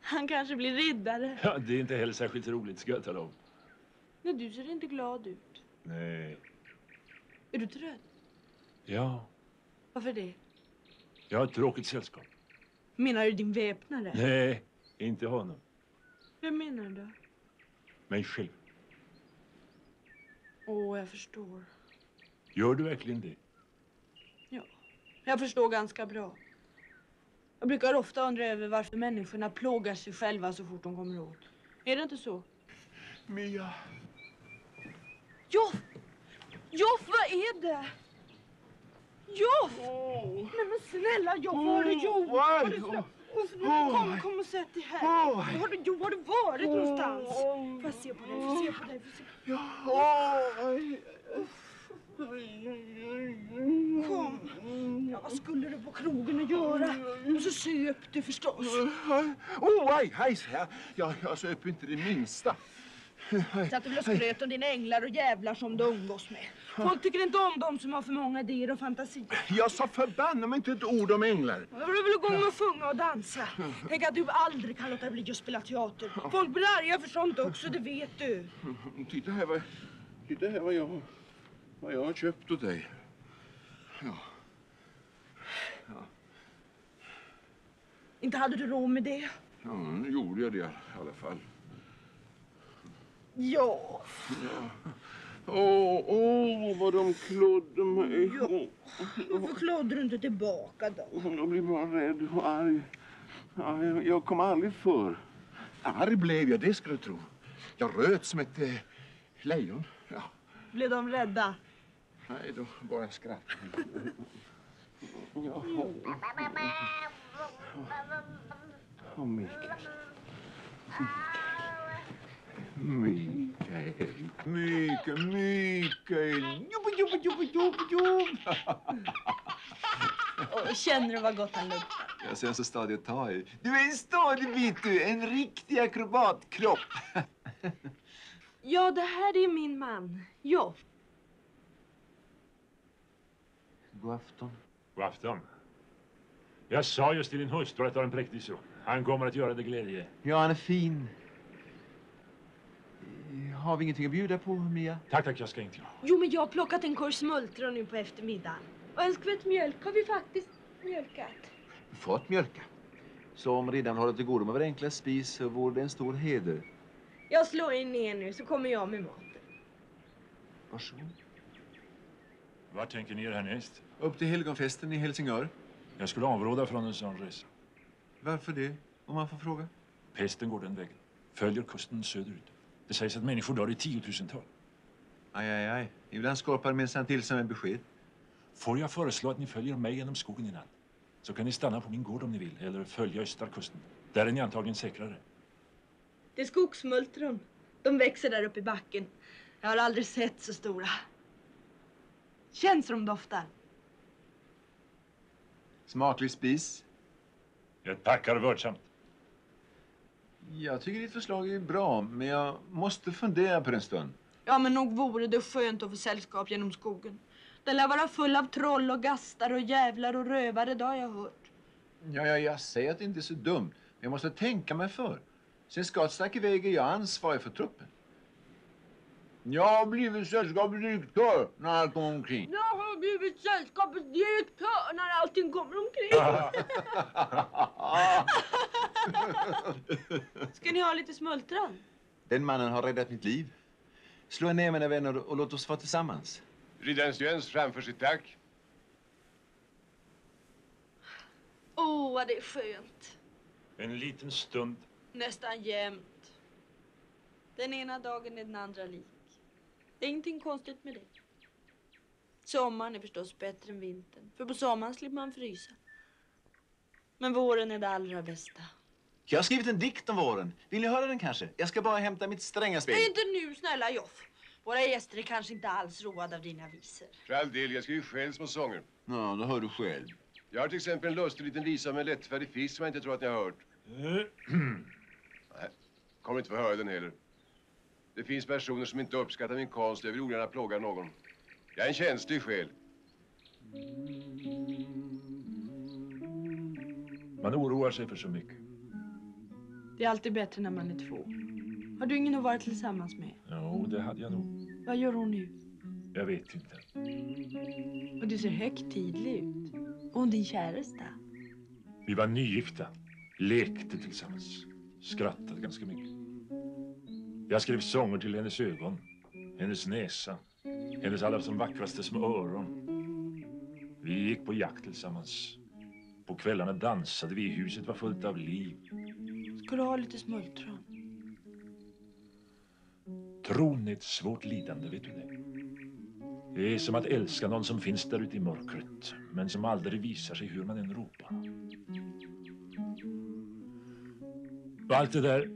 Han kanske blir riddare. Ja, det är inte heller särskilt roligt, ska jag tala om. Men du ser inte glad ut. Nej. Är du trött? Ja, Varför det? jag har ett tråkigt sällskap. Menar du din väpnare? Nej, inte honom. Vem menar du? Mig själv. Åh, jag förstår. Gör du verkligen det? Ja, jag förstår ganska bra. Jag brukar ofta undra över varför människorna plågar sig själva så fort de kommer åt. Är det inte så? Mia. Joff! Joff, vad är det? Joff! Nej men snälla Joff, vad har du gjort? Har du Kom, kom och sätt dig här. Var har du, har du varit någonstans? Får jag se på dig? Får se på dig? Får jag se? Kom. Ja, vad skulle du på krogen att göra? Och så söp du förstås. Åh, aj, aj, jag, jag, jag söp inte det minsta. Satt och skröt om dina änglar och jävlar som du umgås med. Folk tycker inte om dem som har för många idéer och fantasier. Jag sa förbanne mig inte ett ord om änglar. Jag vill väl gå och sjunga och dansa. Tänk att du aldrig kan låta bli att spela teater. Folk blir arga för sånt också, det vet du. Titta här vad, titta här vad, jag, vad jag har köpt åt dig. Ja. Inte hade du råd med det. ja, nu gjorde jag det i alla fall. Ja. Ja. Åh, åh, vad de klodde mig. Ja. Varför klodde du inte tillbaka då? Jag blir bara rädd och arg. Ja, jag, jag kom aldrig för. Arg blev jag, det ska du tro. Jag röt som ett eh, lejon. Ja. Blev de rädda? Nej, då bara skrattade. Ja. Åh, Mikael. Mikael. Mikael, Mikael. Jobba, jobba, jobba, jobba, jobba. Och känner du vad gott han luktar? Jag ser en så stadig att ta i. Du är en stadig bit du, en riktig akrobatkropp. <laughs> Ja, det här är min man, Joff. God afton. God afton. Jag sa just till din hustru att du har en präktig son. Han kommer att göra dig glädje. Ja, han är fin. Har vi ingenting att bjuda på, Mia? Tack, tack, jag ska inte. Jo, men jag har plockat en korg smultron nu på eftermiddagen. Och en skvätt mjölk har vi faktiskt mjölkat. Fått mjölka. Så om riddaren håller till godo med vår enkla spis så vore det en stor heder. Jag slår in ner nu så kommer jag med maten. Varsågod. Var tänker ni er härnäst? Upp till helgonfesten i Helsingör. Jag skulle avråda från en sån resa. Varför det, om man får fråga? Pesten går den vägen. Följer kusten söderut. Det sägs att människor dör i tiotusental. Aj, aj, aj. Ibland skorpar minsann till sig med besked. Får jag föreslå att ni följer mig genom skogen i natt? Så kan ni stanna på min gård om ni vill, eller följa östra kusten. Där är ni antagligen säkrare. Det är skogsmultron. De växer där uppe i backen. Jag har aldrig sett så stora. Känns som de doftar. Smaklig spis. Jag tackar vördsamt. Jag tycker ditt förslag är bra, men jag måste fundera på det en stund. Ja, men nog vore det skönt att få sällskap genom skogen. Den lär vara full av troll och gastar och jävlar och rövare, det har jag hört. Ja, ja, jag säger att det inte är så dumt, men jag måste tänka mig för. Sen Scott stack iväg är jag ansvarig för truppen. Jag har blivit sällskapets direktör när allt kommer omkring. Jag har blivit sällskapets direktör när allting kommer omkring. <laughs> Ska ni ha lite smultron? Den mannen har räddat mitt liv. Slå er ner mina vänner och låt oss vara tillsammans. Riddarens Jöns framför sitt tack. Åh, vad det är skönt. En liten stund. Nästan jämt. Den ena dagen är den andra lik. Det är ingenting konstigt med det. Sommaren är förstås bättre än vintern, för på sommaren slipper man frysa. Men våren är det allra bästa. Jag har skrivit en dikt om våren. Vill ni höra den kanske? Jag ska bara hämta mitt strängaspel. Nej, inte nu, snälla Joff. Våra gäster är kanske inte alls roade av dina visor. För all del, jag skriver själv små sånger. Ja, då hör du själv. Jag har till exempel en lustig liten visa om en lättfärdig fisk som jag inte tror att ni har hört. <clears throat> Nej, kommer inte få höra den heller. Det finns personer som inte uppskattar min konst. Jag vill ogärna plåga någon. Jag är en känslig själ. Man oroar sig för så mycket. Det är alltid bättre när man är två. Har du ingen att vara tillsammans med? Jo, det hade jag nog. Vad gör hon nu? Jag vet inte. Och du ser högtidlig ut. Och hon din käresta? Vi var nygifta, lekte tillsammans, skrattade ganska mycket. Jag skrev sånger till hennes ögon, hennes näsa, hennes allra som vackraste små öron. Vi gick på jakt tillsammans. På kvällarna dansade vi, huset var fullt av liv. Du ha lite smultron? Tron är ett svårt lidande, vet du det? Det är som att älska någon som finns där ute i mörkret, men som aldrig visar sig hur man än ropar. Och allt det där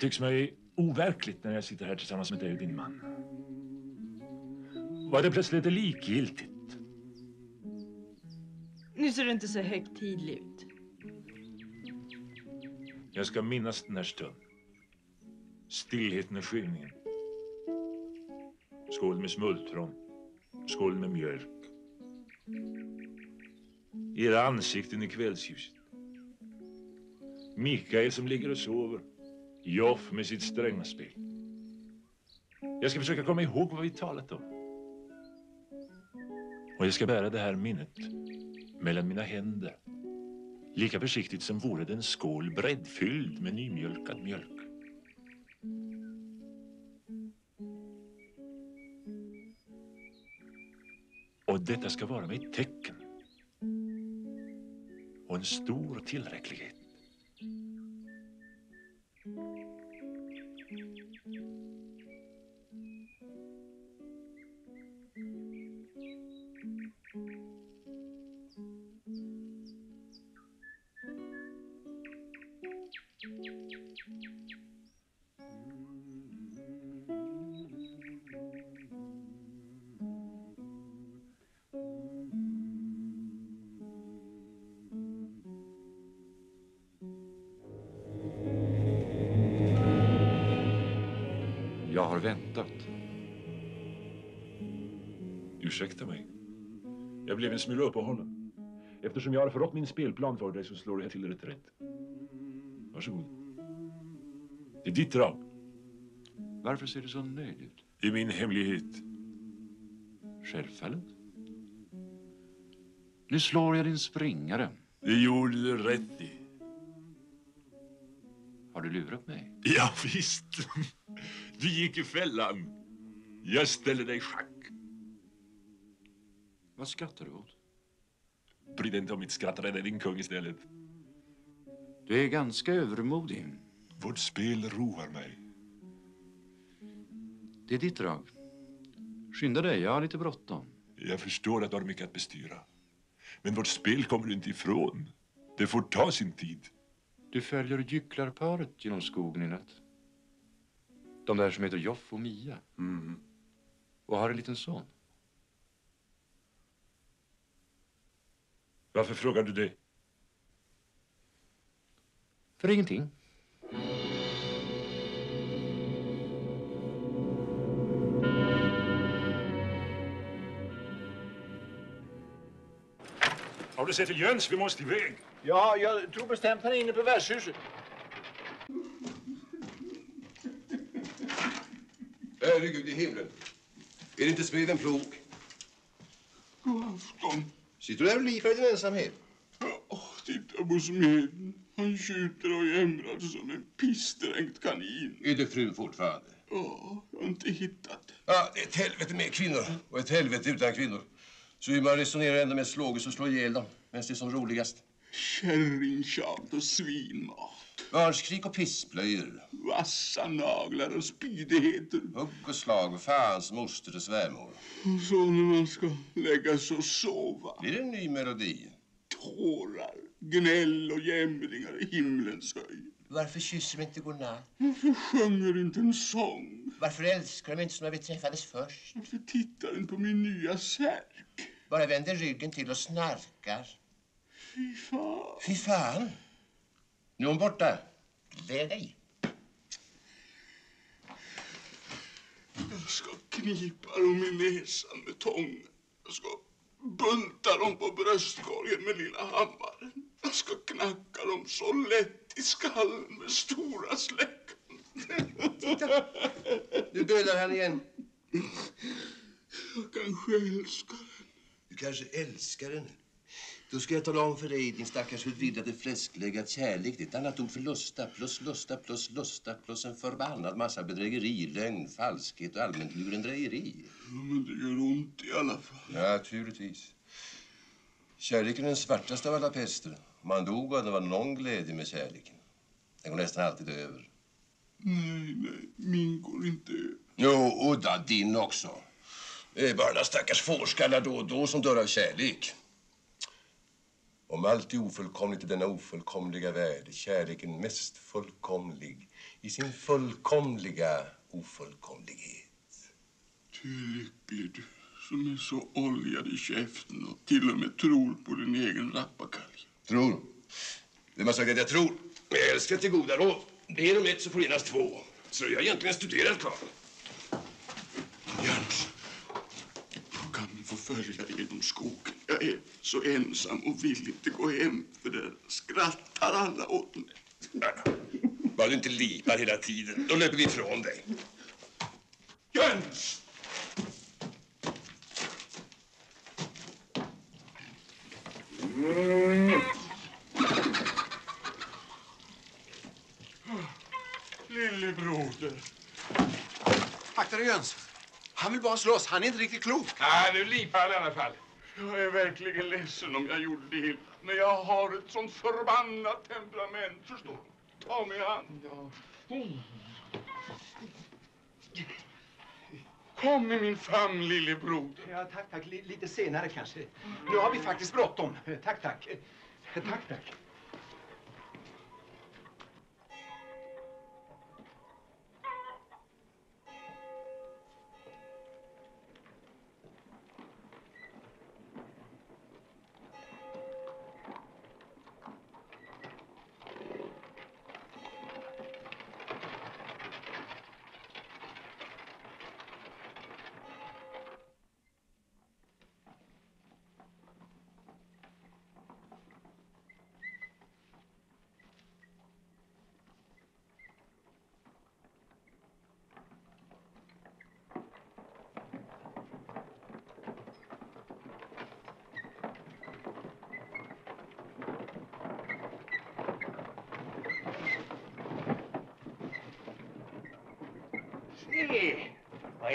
tycks mig overkligt när jag sitter här tillsammans med dig och din man. Var det plötsligt likgiltigt? Nu ser du inte så högtidlig ut. Jag ska minnas den här stunden. Stillheten och skymningen. Skål med smultron. Skål med mjölk. Era ansikten i kvällsljuset. Mikael som ligger och sover. Joff med sitt strängspel. Jag ska försöka komma ihåg vad vi talat om. Och jag ska bära det här minnet mellan mina händer. Lika försiktigt som vore det en skål breddfylld med nymjölkad mjölk. Och detta ska vara mig ett tecken. Och en stor tillräcklighet. Ursäkta mig. Jag blev en smula uppehållen. Eftersom jag har förrått min spelplan för dig så slår jag till reträtt. Varsågod. Det är ditt drag. Varför ser du så nöjd ut? Det är min hemlighet. Självfallet. Nu slår jag din springare. Det gjorde du rätt i. Har du lurat mig? Ja, visst. Du gick i fällan. Jag ställer dig schack. Vad skrattar du åt? Bry dig inte om mitt skratt, rädda din kung istället. Du är ganska övermodig. Vårt spel roar mig. Det är ditt drag. Skynda dig, jag har lite bråttom. Jag förstår att du har mycket att bestyra. Men vårt spel kommer du inte ifrån. Det får ta sin tid. Du följer gycklarparet genom skogen i natt. De där som heter Joff och Mia. Mm. Och har en liten son. Varför frågar du det? För ingenting. Har du sett till Jöns? Vi måste iväg. Ja, jag tror bestämt han är inne på värdshuset. Herregud i himlen. Är det inte smeden Plog? God afton. Sitter du där och likar i din ensamhet? Åh, titta på smeden. Han tjuter och jämrar som en pissdränkt kanin. Är det frun fortfarande? Ja, jag har inte hittat Ja, det är ett helvete med kvinnor och ett helvete utan kvinnor. Så hur man resonerar ändå mest logiskt och slår ihjäl dem medan det är som roligast. Kärringtjat och svinmat. Barnskrik och pissblöjor. Vassa naglar och spydigheter. Hugg och slag och fans moster och svärmor. Och så när man ska lägga sig och sova. Blir det en ny melodi? Tårar, gnäll och jämringar i himlens höjd. Varför kysser de inte godnatt? Varför sjunger inte en sång? Varför älskar de inte som när vi träffades först? Varför tittar den på min nya särk? Bara vänder ryggen till och snarkar. Fy fan. Fy fan. Nu är hon borta. Lär dig. Jag ska knipa dem i näsan med tången. Jag ska bunta dem på bröstkorgen med lilla hammaren. Jag ska knacka dem så lätt i skallen med stora släcken. Titta. Nu bölar han igen. Jag kanske älskar henne. Du kanske älskar henne. Då ska jag tala om för dig, din stackars förvirrade fläsklägg, att kärlek det är ett annat ord för lusta plus lusta plus lusta plus en förbannad massa bedrägeri, lögn, falskhet och allmänt lurendrejeri. Ja, men det gör ont i alla fall. Naturligtvis. Kärleken är den svartaste av alla pester. Man dog och det var någon glädje med kärleken. Den går nästan alltid över. Nej, nej, min går inte över. Jo, udda din också. Det är bara några stackars fårskallar då och då som dör av kärlek. Om allt är ofullkomligt i denna ofullkomliga värld är kärleken mest fullkomlig i sin fullkomliga ofullkomlighet. Är lycklig du, som är så oljad i käften och till och med tror på din egen rappakalja. Tror? Vem har sagt att jag tror? Jag älskar till goda råd. Ber om ett så får genast två. Så jag har egentligen studerat karl. Jens, jag kan få följa dig genom skogen. Jag är så ensam och vill inte gå hem för där skrattar alla åt mig. Bara du inte lipar hela tiden, då löper vi ifrån dig. Jöns! Lillebroder. Akta dig Jöns. Han vill bara slåss. Han är inte riktigt klok. Nej, nu lipar han i alla fall. Jag är verkligen ledsen om jag gjorde det illa. Men jag har ett sånt förbannat temperament, förstår du. Ta mig i hand. Kom i min famn, lillebroder. Ja, tack, tack. L lite senare kanske. Nu har vi faktiskt bråttom. Tack, tack. Tack, tack.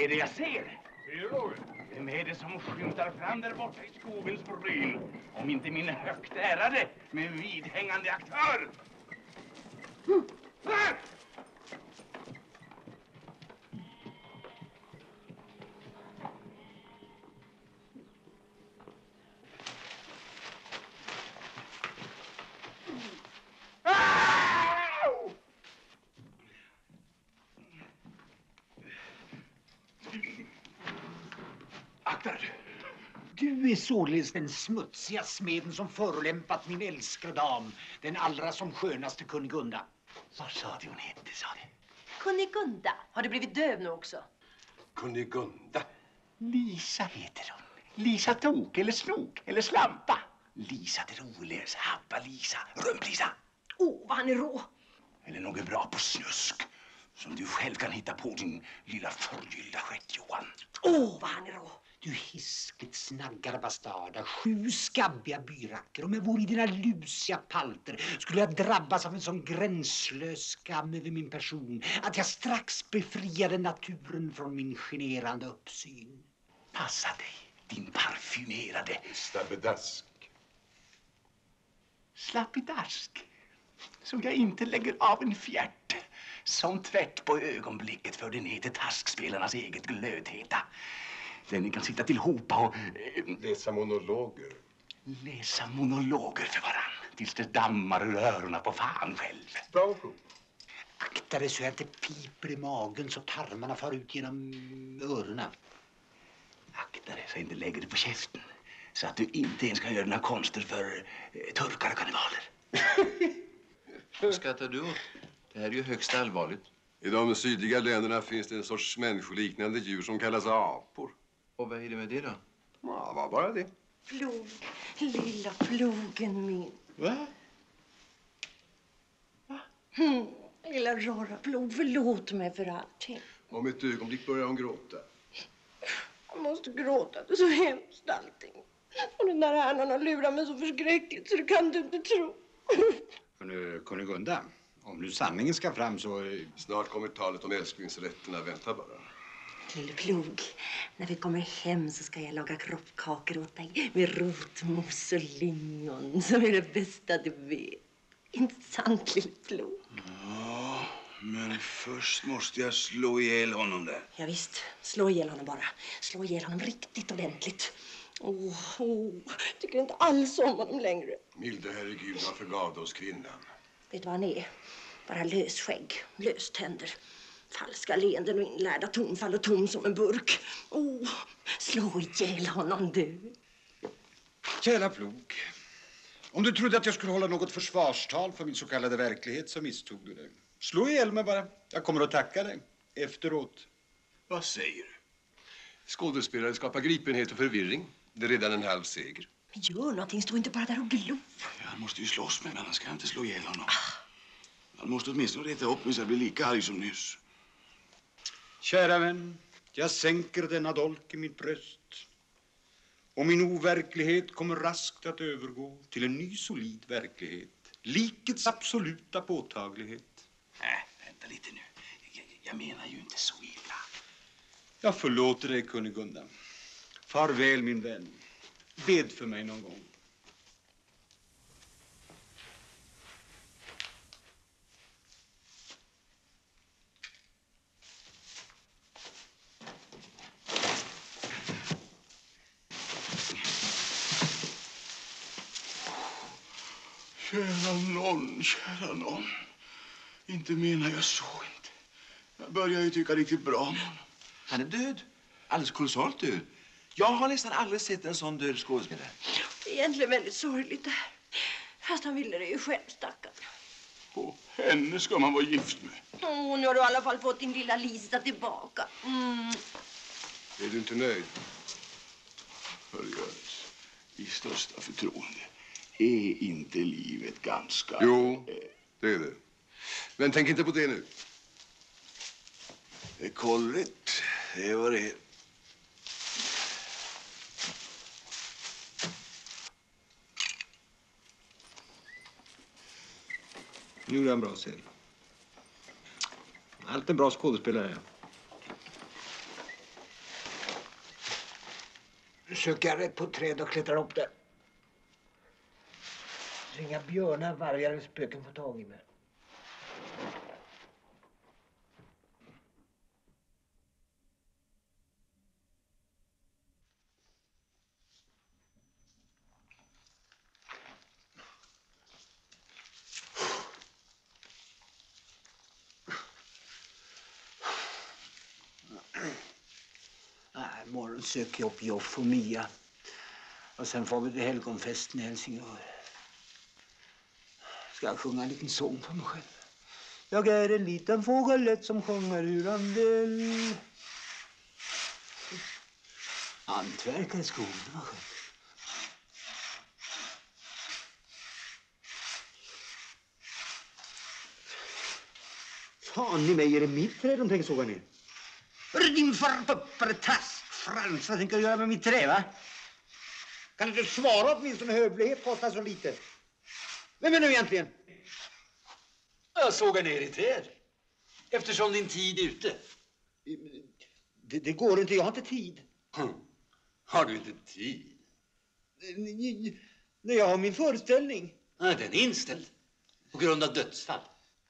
Det jag ser? Ser du något? Vem är det som skymtar fram där borta i skogens bryn? Om inte min högt ärade med vidhängande aktör. Där! Au! Akta dig! Du är således den smutsiga smeden som förolämpat min älskade dam, den allra som skönaste Kunigunda. Vad sa du hon hette, sa du? Kunigunda, har du blivit döv nu också? Kunigunda. Lisa heter hon. Lisa Tok eller Snok eller Slampa. Lisa Drolös, Habba-Lisa, Rump-Lisa. Åh, vad han är rå! Eller något bra på snusk som du själv kan hitta på din lilla förgyllda stjärt, Johan. Åh, vad han är rå! Du hiskligt snaggare bastarda, sju skabbiga byracker. Om jag vore i dina lusiga palter skulle jag drabbas av en sån gränslös skam över min person att jag strax befriade naturen från min generande uppsyn. Passa dig, din parfymerade... Stabbedask. Slappidask. Så jag inte lägger av en fjärt som tvärt på ögonblicket förde ner till taskspelarnas eget glödheta. Där ni kan sitta tillhopa och... Eh, Läsa monologer. läsa monologer för varann tills det dammar ur öronen på fan själv. Bra prov. Akta dig så jag inte piper i magen så tarmarna far ut genom öronen. Akta dig så jag inte lägger dig på käften så att du inte ens kan göra dina konster för eh, turkar och karnevaler. Vad skrattar du åt? Det här är ju högst allvarligt. I de sydliga länderna finns det en sorts människoliknande djur som kallas apor. Och vad är det med det då? Ja, var bara det. Plog, lilla plogen min. Va? Mm, lilla rara plog, förlåt mig för allting. Om ett ögonblick börjar hon gråta. Jag måste gråta, det är så hemskt allting. Och den där herrn har lurat mig så förskräckligt så det kan du inte tro. Kunde Kunigunda, om nu sanningen ska fram så... Snart kommer talet om älsklingsrätterna. Vänta bara. Lille plog, när vi kommer hem så ska jag laga kroppkakor åt dig med rotmos och lingon som är det bästa du vet. Inte sant, lille plog? Ja, men först måste jag slå ihjäl honom där. Ja, visst, slå ihjäl honom bara. Slå ihjäl honom riktigt ordentligt. Åh, oh, tycker inte alls om honom längre. Milde Herre Gud, varför gav du oss kvinnan? Vet du vad han är? Bara lösskägg, löständer, falska leenden och inlärda tonfall och tom som en burk. Oh, slå ihjäl honom du. Kära plog, om du trodde att jag skulle hålla något försvarstal för min så kallade verklighet så misstog du dig. Slå ihjäl mig bara. Jag kommer att tacka dig efteråt. Vad säger du? Skådespelare skapar gripenhet och förvirring. Det är redan en halv seger. Men gör någonting, stå inte bara där och glo. Han måste ju slåss med mig, annars kan jag inte slå ihjäl honom. Han måste åtminstone reta upp mig så jag blir lika arg som nyss. Kära vän, jag sänker denna dolk i mitt bröst. Och min overklighet kommer raskt att övergå till en ny solid verklighet. Likets absoluta påtaglighet. Nej, vänta lite nu. Jag, jag menar ju inte så illa. Jag förlåter dig, Kunigunda. Farväl, min vän. Bed för mig någon gång. Kära nån, kära nån. Inte menar jag så inte. Jag börjar ju tycka riktigt bra om honom. Han är död. Alldeles kolossalt död. Jag har nästan aldrig sett en sån död skådespelare. Det är egentligen väldigt sorgligt det här. Fast han ville det ju själv, stackarn. Henne ska man vara gift med. Åh, nu har du i alla fall fått din lilla Lisa tillbaka. Mm. Är du inte nöjd? Hörgörs, i största förtroende. Är inte livet ganska... Jo, det är det. Men tänk inte på det nu. Det är kolligt. Det är vad det är. Nu gjorde en bra serie. Allt en bra skådespelare. Söker jag rätt på träd och klättrar upp där. Så inga björnar, vargar eller spöken får tag i mig. Imorgon söker jag upp Joff och Mia. Och sen får vi till helgonfesten i Helsingör. Ska jag sjunga en liten sång för mig själv? Jag är en liten fågelett som sjunger hur han vill. Hantverkare skogen, var skönt. Fan i mig, är det mitt träd de tänker såga ner? Hörru din förpuppade taskfrans! Vad tänker du göra med mitt trä, va? Kan du inte svara åtminstone hövlighet kostar så lite? Vem är du egentligen? Jag sågar ner ditt träd. Eftersom din tid är ute. Det, det går inte, jag har inte tid. Har du inte tid? Nej, jag har min föreställning. Nej, den är inställd. På grund av dödsfall.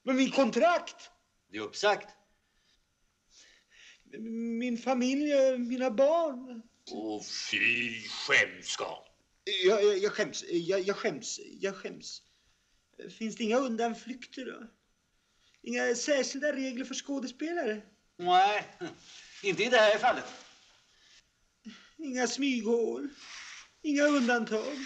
Men min kontrakt? Det är uppsagt. Min familj, mina barn. Åh, fy skämskap. Jag, jag, jag skäms, jag, jag skäms, jag skäms. Finns det inga undanflykter då? Inga särskilda regler för skådespelare? Nej, inte i det här fallet. Inga smyghål? Inga undantag?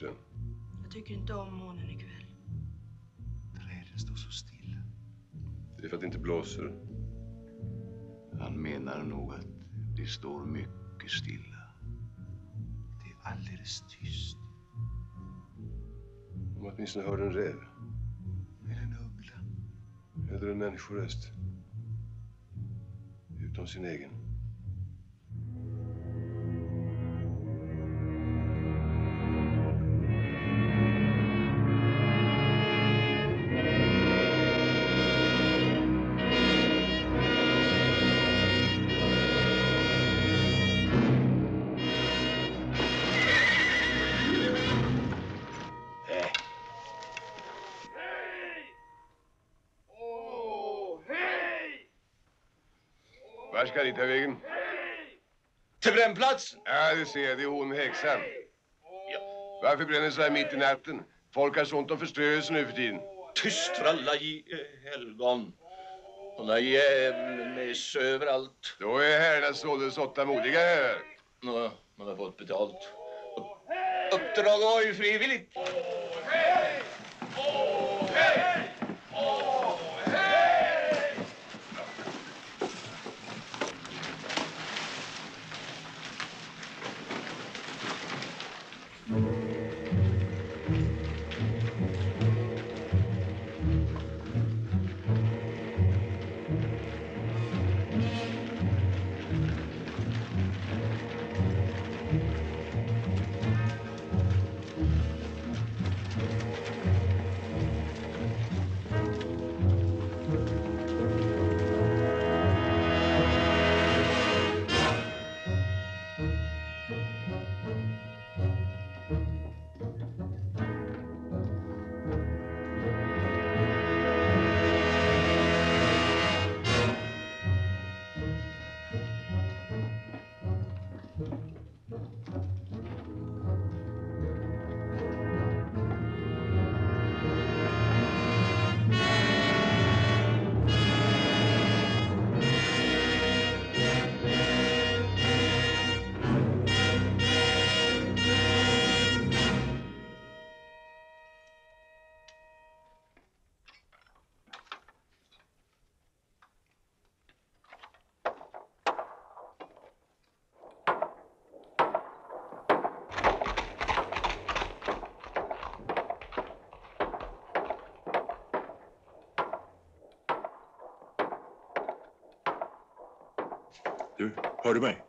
Bättre. Jag tycker inte om månen ikväll. Träden står så stilla. Det är för att det inte blåser. Han menar nog att det står mycket stilla. Det är alldeles tyst. Om man åtminstone hör en räv. Eller en uggla. Eller en människoröst. Utom sin egen. Brännplatsen? Ja, det ser jag. Det är hon häxan. Varför bränner så här mitt i natten? Folk har sånt om förströelse nu för tiden. Tyst för alla i eh, helgon. Djävulen är så överallt. Då är herrarna således åtta modiga herrar. Nå, man har fått betalt. Uppdrag var ju frivilligt. Du, hör du mig?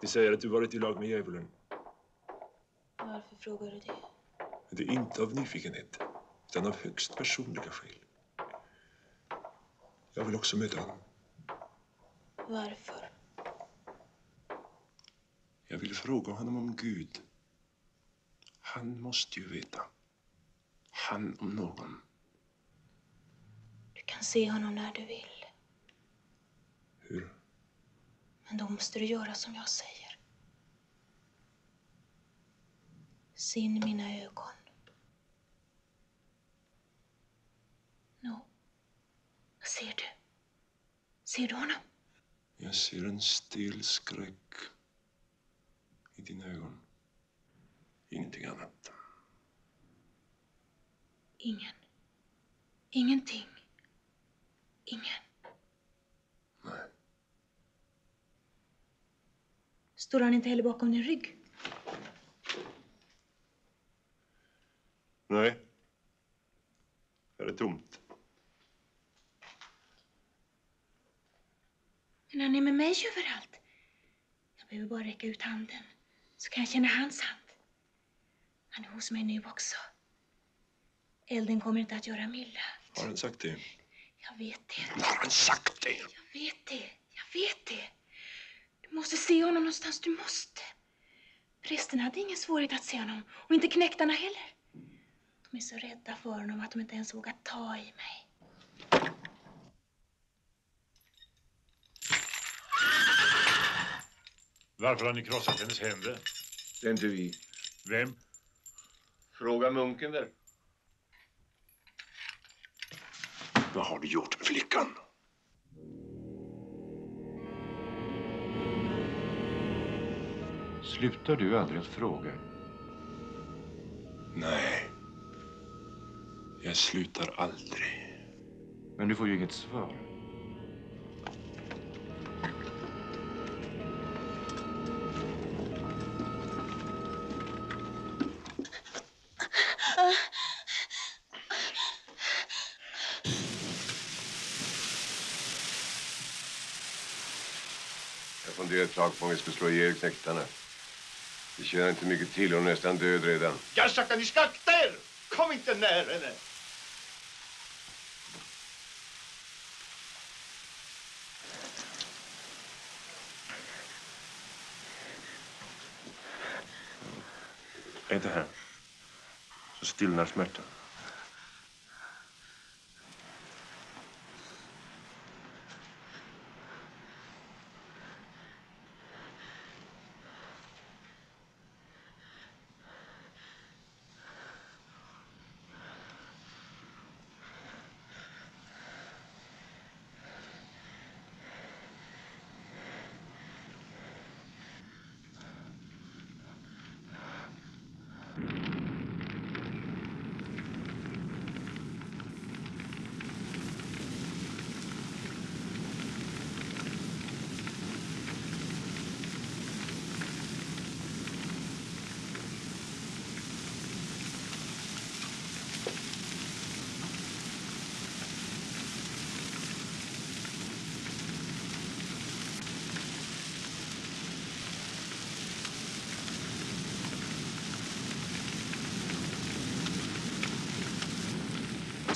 De säger att du varit i lag med djävulen. Varför frågar du det? Det är inte av nyfikenhet, utan av högst personliga skäl. Jag vill också möta honom. Varför? Jag vill fråga honom om Gud. Han måste ju veta. hand om någon. Du kan se honom när du vill. Hur? Men då måste du göra som jag säger. Se in i mina ögon. Nå, ser du? Ser du honom? Jag ser en stel skräck i dina ögon. Ingenting annat. Ingen. Ingenting. Ingen. Nej. Står han inte heller bakom din rygg? Nej. Här är tomt. Men han är med mig överallt. Jag behöver bara räcka ut handen så kan jag känna hans hand. Han är hos mig nu också. Elden kommer inte att göra Milla. Har han sagt det? Jag vet det. Har han sagt det? Jag vet det. Jag vet det. Du måste se honom någonstans. Du måste. Prästen hade ingen svårighet att se honom. Och inte knäktarna heller. De är så rädda för honom att de inte ens vågar ta i mig. Varför har ni krossat hennes händer? Det är inte vi. Vem? Fråga munken där. Vad har du gjort med flickan? Slutar du aldrig att fråga? Nej. Jag slutar aldrig. Men du får ju inget svar. Jag funderar ett tag på om vi ska slå ihjäl knektarna. Det tjänar inte mycket till, hon är nästan död redan. Jag har sagt att ni ska akta er! Kom inte nära henne! Är inte här. Så stillnar smärtan.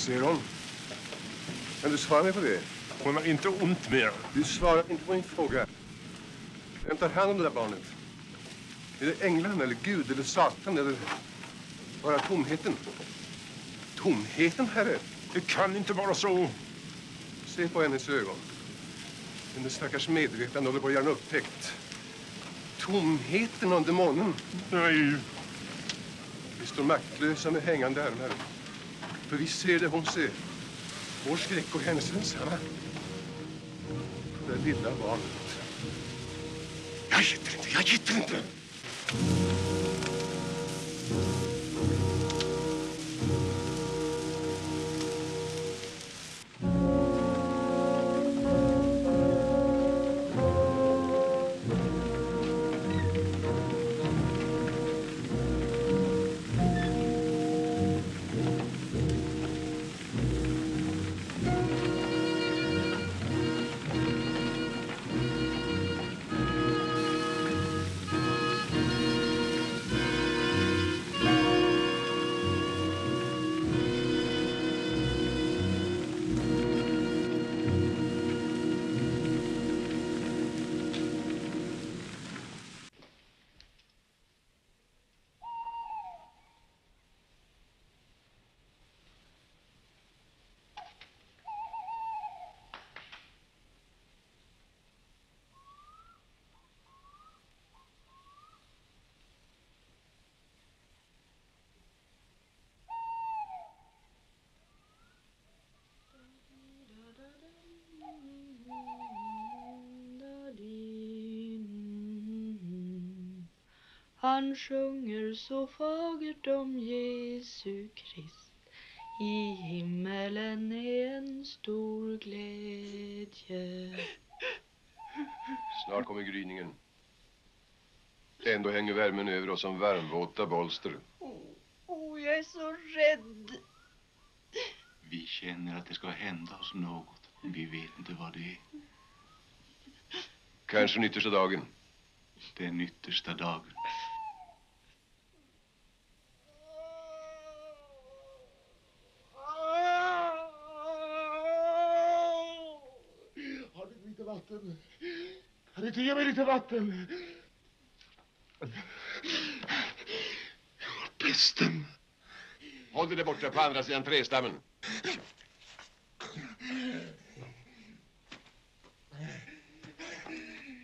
Ser hon? Kan du svara mig på det? Hon har inte ont mer. Du svarar inte på min fråga. Vem tar hand om det där barnet? Är det änglarna eller Gud eller Satan eller bara tomheten? Tomheten, Herre? Det kan inte vara så. Se på hennes ögon. Hennes stackars medvetande håller på att göra en upptäckt. Tomheten under månen. Nej. Vi står maktlösa med hängande armar. För vi ser det hon ser. Vår skräck och hennes densamma. Det lilla barnet. Jag gitter inte, jag gitter inte. Han sjunger så fagert om Jesu Krist. I himmelen är en stor glädje. Snart kommer gryningen. Ändå hänger värmen över oss som varmvåta bolster. Åh, jag är så rädd. Vi känner att det ska hända oss något. men Vi vet inte vad det är. Kanske den yttersta dagen. Den yttersta dagen. Har du lite vatten? Inte ge mig lite vatten? Pesten! Håll dig där borta på andra sidan trästammen.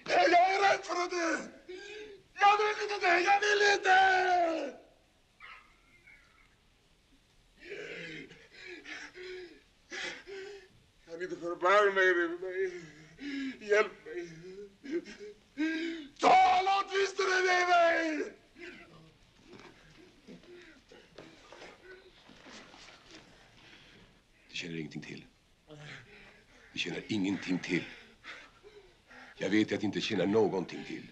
Jag är rädd för att dö! Jag vill inte dö! Jag vill inte! Kan inte förbarma er över mig? Hjälp mig! Tala åtminstone med mig! Du känner ingenting till. Du känner ingenting till. Jag vet att du inte känner någonting till.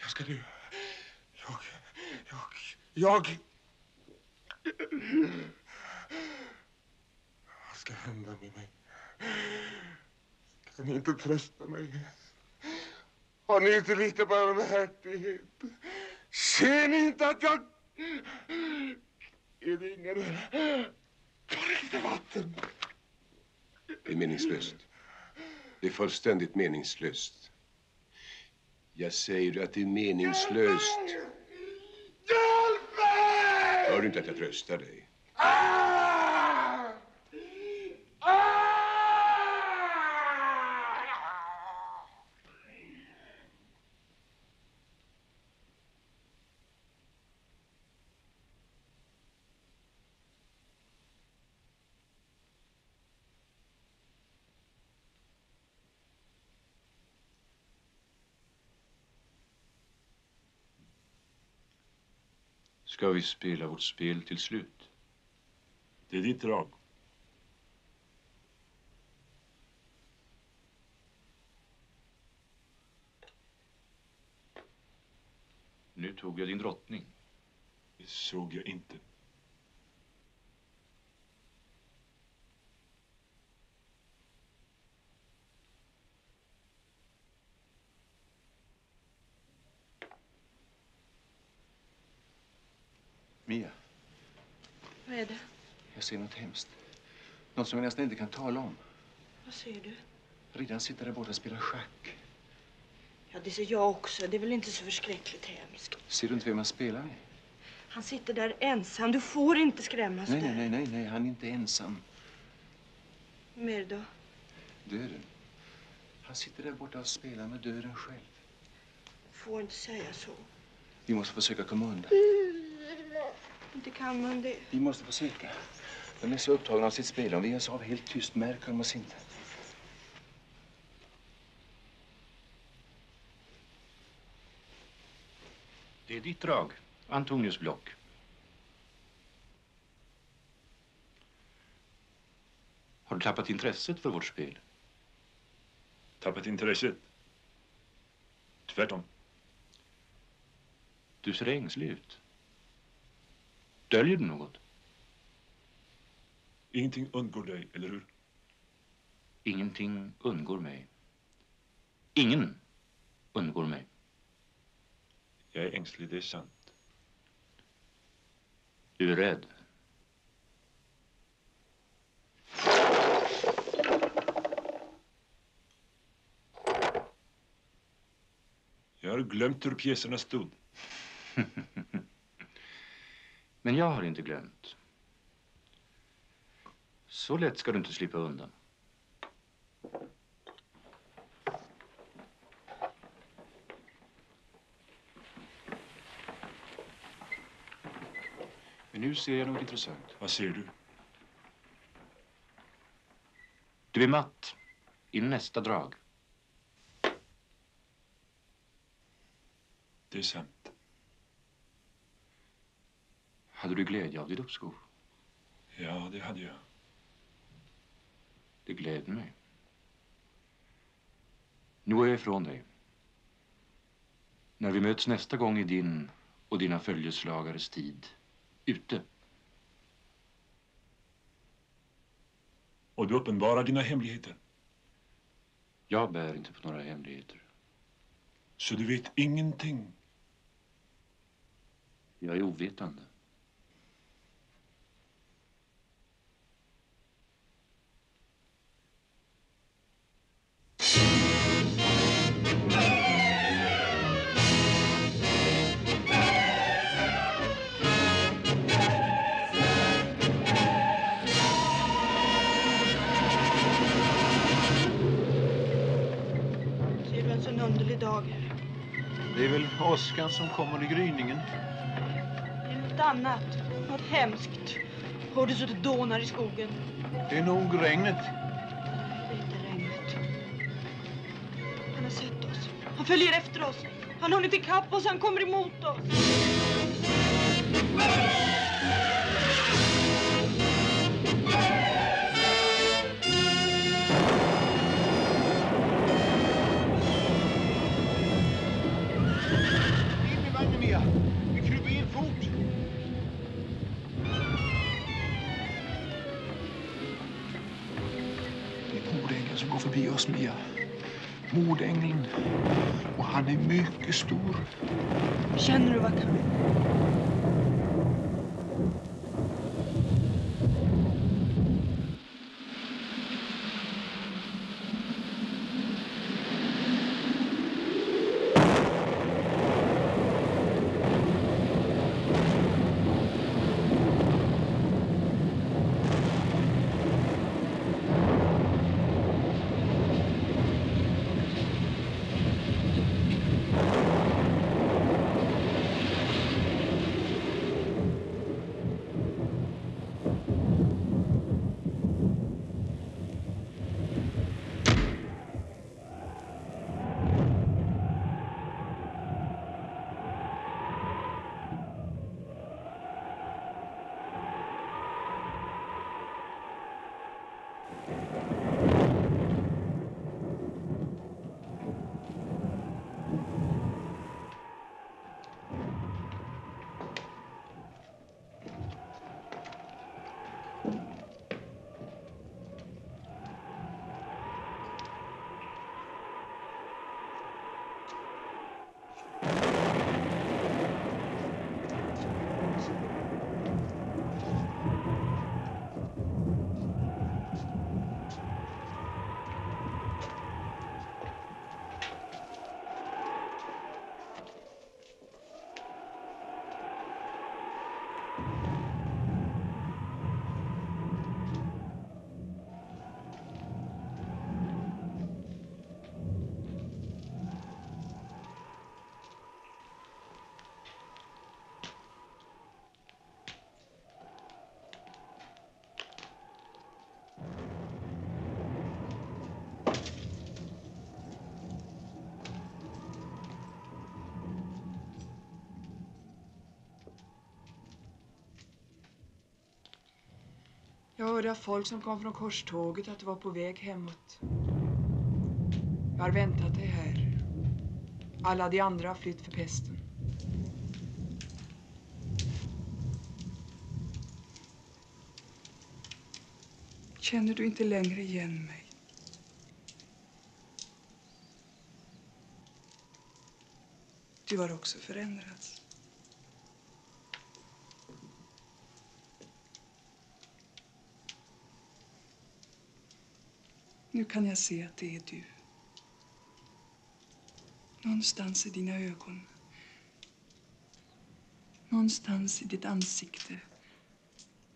Jag ska dö. Jag... Jag... Jag... Vad ska hända med mig? Kan ni inte trösta mig? Har ni inte lite barmhärtighet? Ser ni inte att jag... Är det ingen... Ta lite vatten. Det är meningslöst. Det är fullständigt meningslöst. Jag säger att det är meningslöst. Hjälp mig! Hör du inte att jag tröstar dig? Ah! Ska vi spela vårt spel till slut? Det är ditt drag. Nu tog jag din drottning. Det såg jag inte. Mia, Vad är det? Ser något hemskt. Något som jag nästan inte kan tala om. Vad ser du? Riddaren sitter där borta och spelar schack. Ja, det ser jag också. Det är väl inte så förskräckligt hemskt. Ser du inte vem han spelar med? Han sitter där ensam. Du får inte skrämmas Nej, där. nej, nej, nej, nej, han är inte ensam. Mer då? Döden. Han sitter där borta och spelar med döden själv. Får inte säga så. Vi måste försöka komma undan. Inte kan man det. Vi måste försöka. De är så upptagna av sitt spel. Om vi ger oss av helt tyst märker de oss inte. Det är ditt drag, Antonius Block. Har du tappat intresset för vårt spel? Tappat intresset? Tvärtom. Du ser ängslig ut. Döljer du något? Ingenting undgår dig, eller hur? Ingenting undgår mig. Ingen undgår mig. Jag är ängslig, det är sant. Du är rädd. Jag har glömt hur pjäserna stod. <laughs> Men jag har inte glömt. Så lätt ska du inte slippa undan. Men nu ser jag något intressant. Vad ser du? Du är matt i nästa drag. är sant. Hade du glädje av ditt uppskov? Ja, det hade jag. Det gläder mig. Nu går jag ifrån dig. När vi möts nästa gång i din och dina följeslagares tid, ute. Och du uppenbarar dina hemligheter. Jag bär inte på några hemligheter. Så du vet ingenting? Jag är ovetande. Åskan som kommer i gryningen. Det är något annat. Något hemskt. Hör du så det dånar i skogen? Det är nog regnet. Det är inte regnet. Han har sett oss. Han följer efter oss. Han har hunnit ikapp oss. Han kommer emot oss. Mordängeln oss, Mia. Mordängeln. Och han är mycket stor. Känner du vad kan? Jag hörde av folk som kom från korståget att du var på väg hemåt. Jag har väntat dig här. Alla de andra har flytt för pesten. Känner du inte längre igen mig? Du har också förändrats. Nu kan jag se att det är du. Någonstans i dina ögon. Någonstans i ditt ansikte.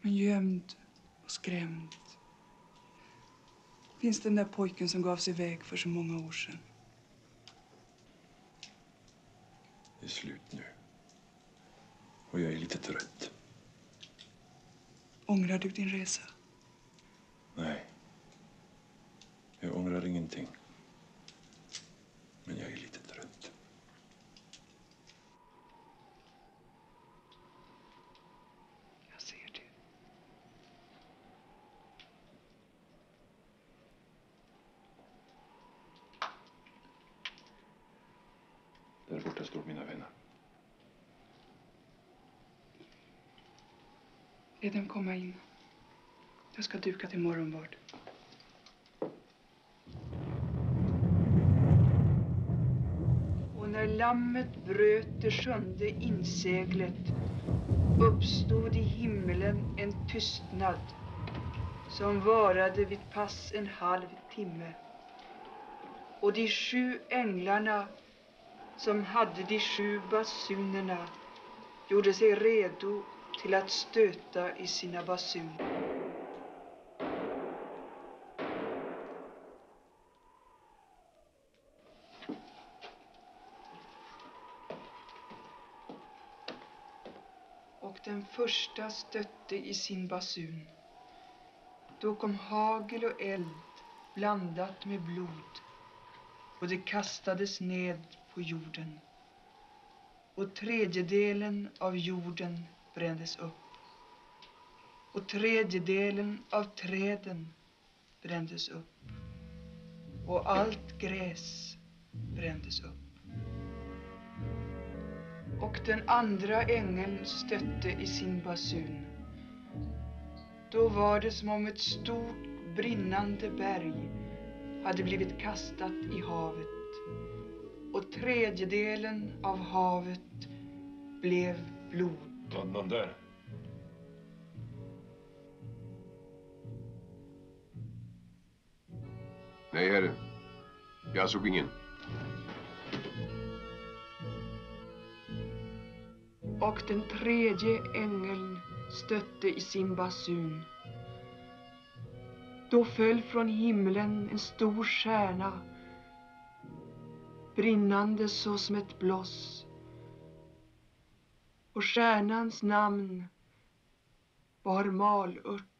Men gömd och skrämd. Finns den där pojken som gav sig iväg för så många år sedan. Det är slut nu. Och jag är lite trött. Ångrar du din resa? Nej. Jag ångrar ingenting. Men jag är lite trött. Där borta står mina vänner. Led dem komma in. Jag ska duka till morgonbard. Och när lammet bröt det sjunde inseglet uppstod i himlen en tystnad som varade vid pass en halv timme. Och de sju änglarna som hade de sju basunerna gjorde sig redo till att stöta i sina basuner. Och den första stötte i sin basun. Då kom hagel och eld blandat med blod och det kastades ned på jorden. Och tredjedelen av jorden brändes upp. Och tredjedelen av träden brändes upp. Och allt gräs brändes upp. Och den andra ängeln stötte i sin basun. Då var det som om ett stort brinnande berg hade blivit kastat i havet och tredjedelen av havet blev blod. Någon, någon där? Nej, herre. Jag såg ingen. Och den tredje ängeln stötte i sin basun. Då föll från himlen en stor stjärna brinnande så som ett bloss. Och stjärnans namn var malört.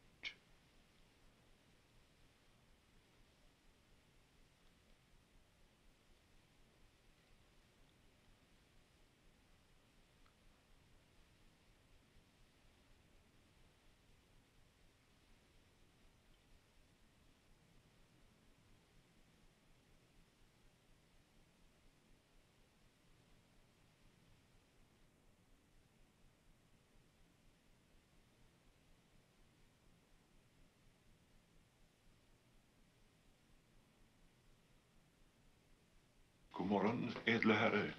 Morgon, edle herre.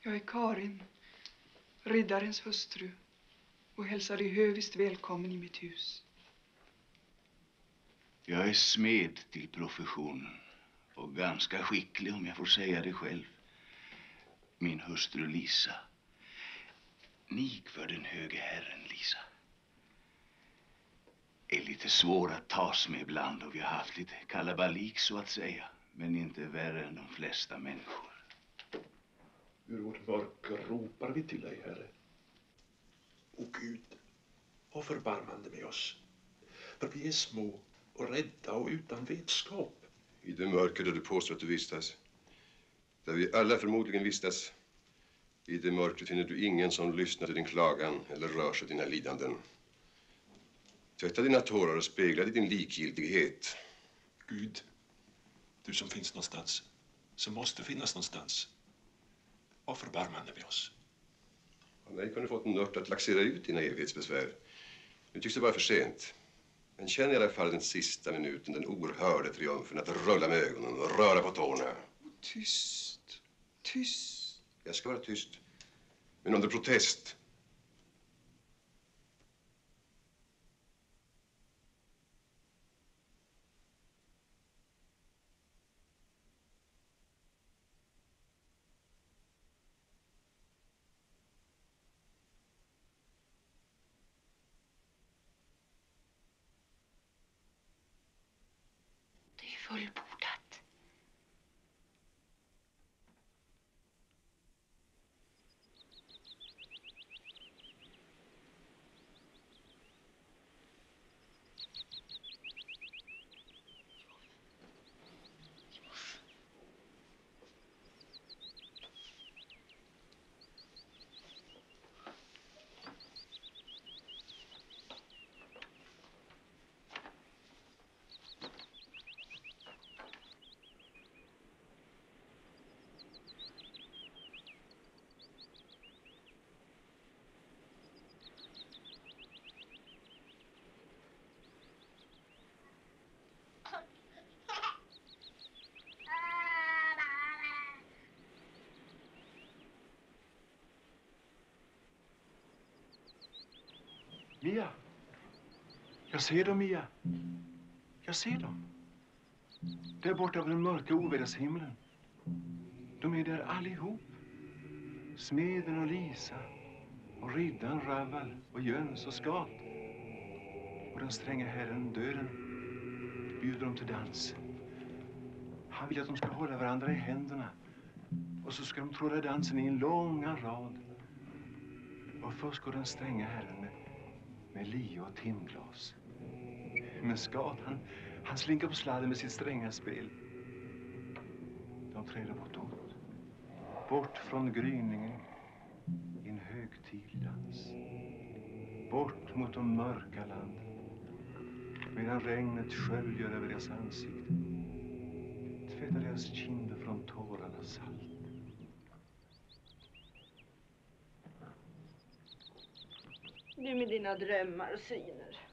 Jag är Karin, riddarens hustru och hälsar dig högst välkommen i mitt hus. Jag är smed till professionen och ganska skicklig om jag får säga det själv. Min hustru Lisa. Nik för den höge herren, Lisa. Är lite svår att tas med ibland och vi har haft lite kalabalik så att säga. Men inte värre än de flesta människor. Ur vårt mörker ropar vi till dig, Herre. O Gud, ha förbarmande med oss. För vi är små och rädda och utan vetskap. I det mörker där du påstår att du vistas, där vi alla förmodligen vistas, i det mörkret finner du ingen som lyssnar till din klagan eller rör sig dina lidanden. Tvätta dina tårar och spegla din likgiltighet. Gud, du som finns någonstans, som måste finnas någonstans. Ha förbarmande med oss. Mig kunde du fått en ört att laxera ut dina evighetsbesvär. Nu tycks det vara för sent. Men känn i alla fall den sista minuten, den oerhörda triumfen att rulla med ögonen och röra på tårna. Tyst, tyst. Jag ska vara tyst. Men under protest. Mia! Jag ser dem, Mia. Jag ser dem. Där borta på den mörka ovädershimlen. De är där allihop. Smeden och Lisa och riddaren Raval och Jöns och Skat. Och den stränga herren, döden, bjuder dem till dans. Han vill att de ska hålla varandra i händerna. Och så ska de tråda dansen i en långa rad. Och först går den stränga herren med, med lie och timglas. Men Skad, han, han slinker på sladden med sitt stränga spel. De träder bortåt. Bort från gryningen i en högtidlig dans. Bort mot de mörka landen. Medan regnet sköljer över deras ansikten. Tvättar deras kinder från tårarnas salt. Du med dina drömmar och syner.